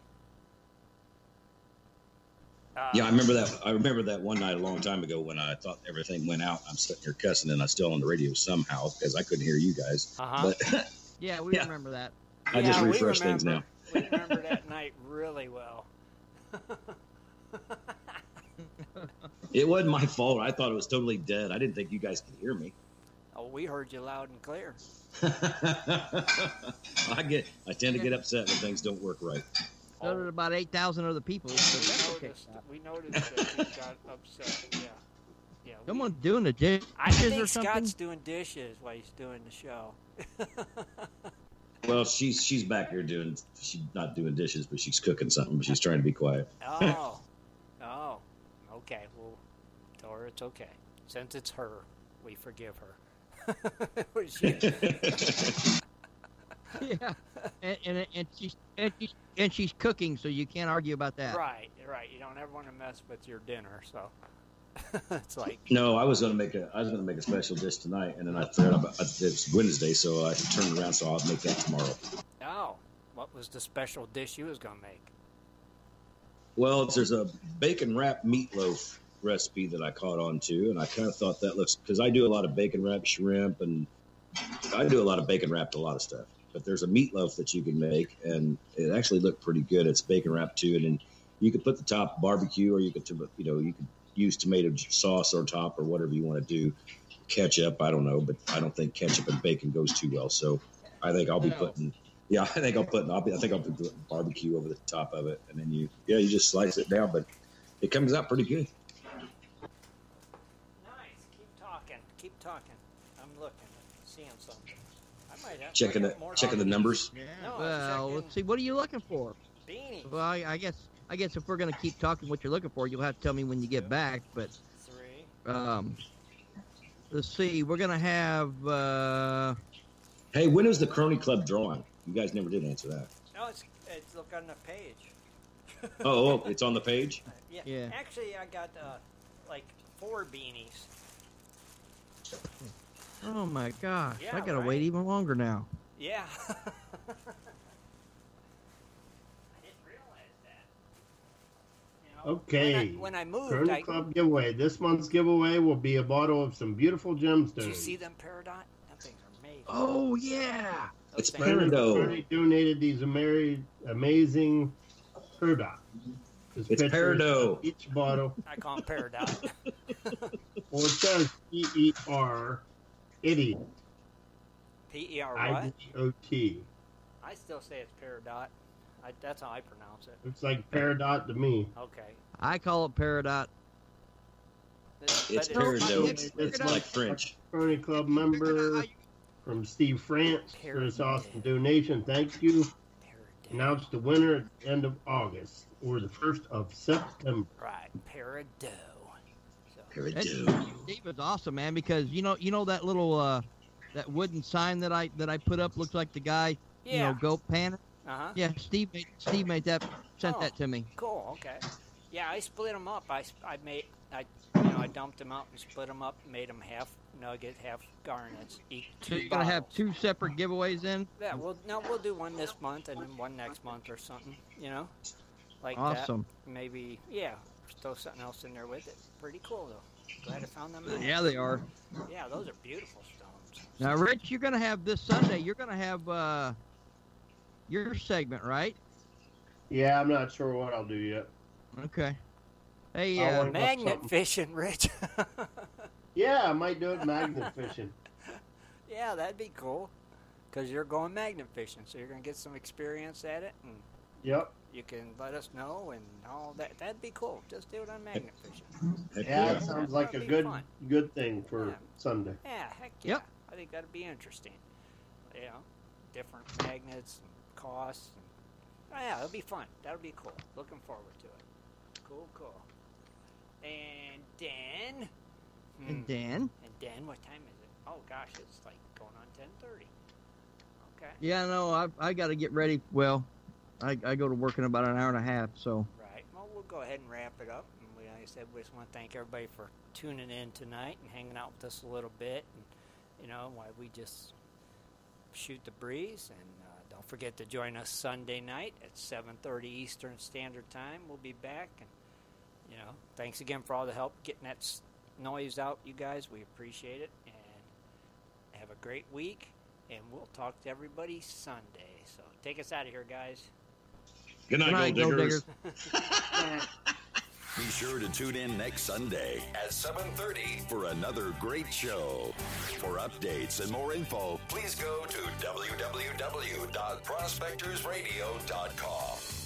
Uh,
Yeah, I remember that. I remember that one night a long time ago when I thought everything went out. I'm sitting here cussing, and I'm still on the radio somehow because I couldn't hear you guys.
Uh-huh.
But
Yeah, we
Yeah.
remember that.
I just
Yeah, we
refreshed things now.
we remember that night really well.
It wasn't my fault. I thought it was totally dead. I didn't think you guys could hear me.
oh, we heard you loud and clear.
I get. I tend to get upset when things don't work right.
So did oh. about 8,000 other people. But
We
that's okay.
noticed, we noticed that you got upset. Yeah. Yeah. we-
Someone's doing the dishes
I
or
think
something.
Scott's doing dishes while he's doing the show.
Well, she's she's back here doing. She's not doing dishes, but she's cooking something. She's trying to be quiet.
oh. Oh. Okay. Well, tell her it's okay. Since it's her, we forgive her. She-
yeah, and, and and she's and she's and she's cooking, so you can't argue about that.
right, right. You don't ever want to mess with your dinner, so it's like
No, I was gonna make a. I was gonna make a special dish tonight, and then I forgot about. It's Wednesday, so I turned around, so I'll make that tomorrow.
oh, what was the special dish you was gonna make?
Well, there's a bacon wrap meatloaf recipe that I caught on to, and I kind of thought that looks because I do a lot of bacon wrapped shrimp, and I do a lot of bacon wrapped a lot of stuff. But there's a meatloaf that you can make, and it actually looked pretty good. It's bacon wrapped too, and then you could put the top barbecue, or you could, you know, you could use tomato sauce or top or whatever you want to do. Ketchup, I don't know, but I don't think ketchup and bacon goes too well. So I think I'll be putting yeah, I think I'll put. I'll be, I think I'll put barbecue over the top of it, and then you, yeah, you just slice it down, but it comes out pretty good.
Nice. Keep talking. Keep talking. I'm looking, seeing something. I might have
Checking the checking the numbers.
Yeah. Well, let's see. What are you looking for? Well, I, I guess I guess if we're gonna keep talking what you're looking for, you'll have to tell me when you get back. But um, let's see. We're gonna have. Uh,
Hey, when is the Crony Club drawing? You guys never did answer that.
No, it's it's look on the page.
Oh, oh it's on the page.
Yeah.
Yeah.
Actually, I got uh, like four beanies.
Oh my gosh!
Yeah,
I gotta
right?
wait even longer now.
Yeah. I didn't realize that. You know,
Okay.
When I, when I moved,
Curly
I,
Club giveaway. This month's giveaway will be a bottle of some beautiful gemstones.
did you see them Peridot? That things are amazing.
Oh yeah.
Those
It's
things-
Peridot.
Brandon Bernie donated these amazing, amazing Peridot. His
It's Peridot.
Each bottle.
I call them Peridot.
Well, it says E E R, idiot.
P E R
I
what?
D O T.
I still say it's Peridot. I, that's how I pronounce it.
Looks like Peridot to me.
Okay.
I call it Peridot.
This-
It's
but
Peridot.
it's-
It's like French.
Crony Club member from Steve France for his awesome donation. Thank you. announced the winner at the end of August or the first of September.
Right, Peridot. So,
That- Steve is awesome, man. Because you know, you know that little uh, that wooden sign that I that I put up looks like the guy, you know, goat panning.
uh huh.
Yeah, Steve made Steve made that sent
Oh.
that to me.
Cool. Okay. Yeah, I split them up. I, s- I made I you know I dumped them out and split them up, made them half nugget, half garnets. Each
So you're gonna have two separate giveaways in.
Yeah, well, no, we'll do one this month and then one next month or something. You know, like
Awesome.
that. Maybe yeah. Throw something else in there with it. Pretty cool though. Glad I found them. out.
Yeah, they are.
Yeah, those are beautiful stones.
Now, Rich, you're gonna have this Sunday. You're gonna have uh, your segment, right?
Yeah, I'm not sure what I'll do yet.
Okay. Hey,
I'll
uh,
work-
Magnet
something.
fishing, Rich.
Yeah, I might do it magnet fishing.
yeah, that'd be cool. Cause you're going magnet fishing, so you're gonna get some experience at it, and
Yep.
You can let us know and all that. That'd be cool. Just do it on magnet fishing.
Heck
Yeah,
yeah.
it sounds like a good
fun.
good thing for
Yeah.
Sunday.
Yeah, heck yeah.
Yep.
I think that'd be interesting. You know, different magnets and costs. And, oh, yeah, it'll be fun. That'll be cool. Looking forward to it. Cool, cool. And then. hmm,
and Dan.
And then, what time is it? Oh gosh, it's like going on ten thirty. Okay.
Yeah, no, I I got to get ready. Well, I I go to work in about an hour and a half, so
Right. Well, we'll go ahead and wrap it up. And we, like I said, we just want to thank everybody for tuning in tonight and hanging out with us a little bit. And, you know, while we just shoot the breeze. And uh, don't forget to join us Sunday night at 7.30 Eastern Standard Time. We'll be back. And, you know, thanks again for all the help getting that noise out, you guys. We appreciate it. And have a great week. And we'll talk to everybody Sunday. So take us out of here, guys.
Good night,
Good night,
Gold
Gold
Diggers.
Be sure to tune in next Sunday at 7:30 for another great show. For updates and more info, please go to www.prospectorsradio.com.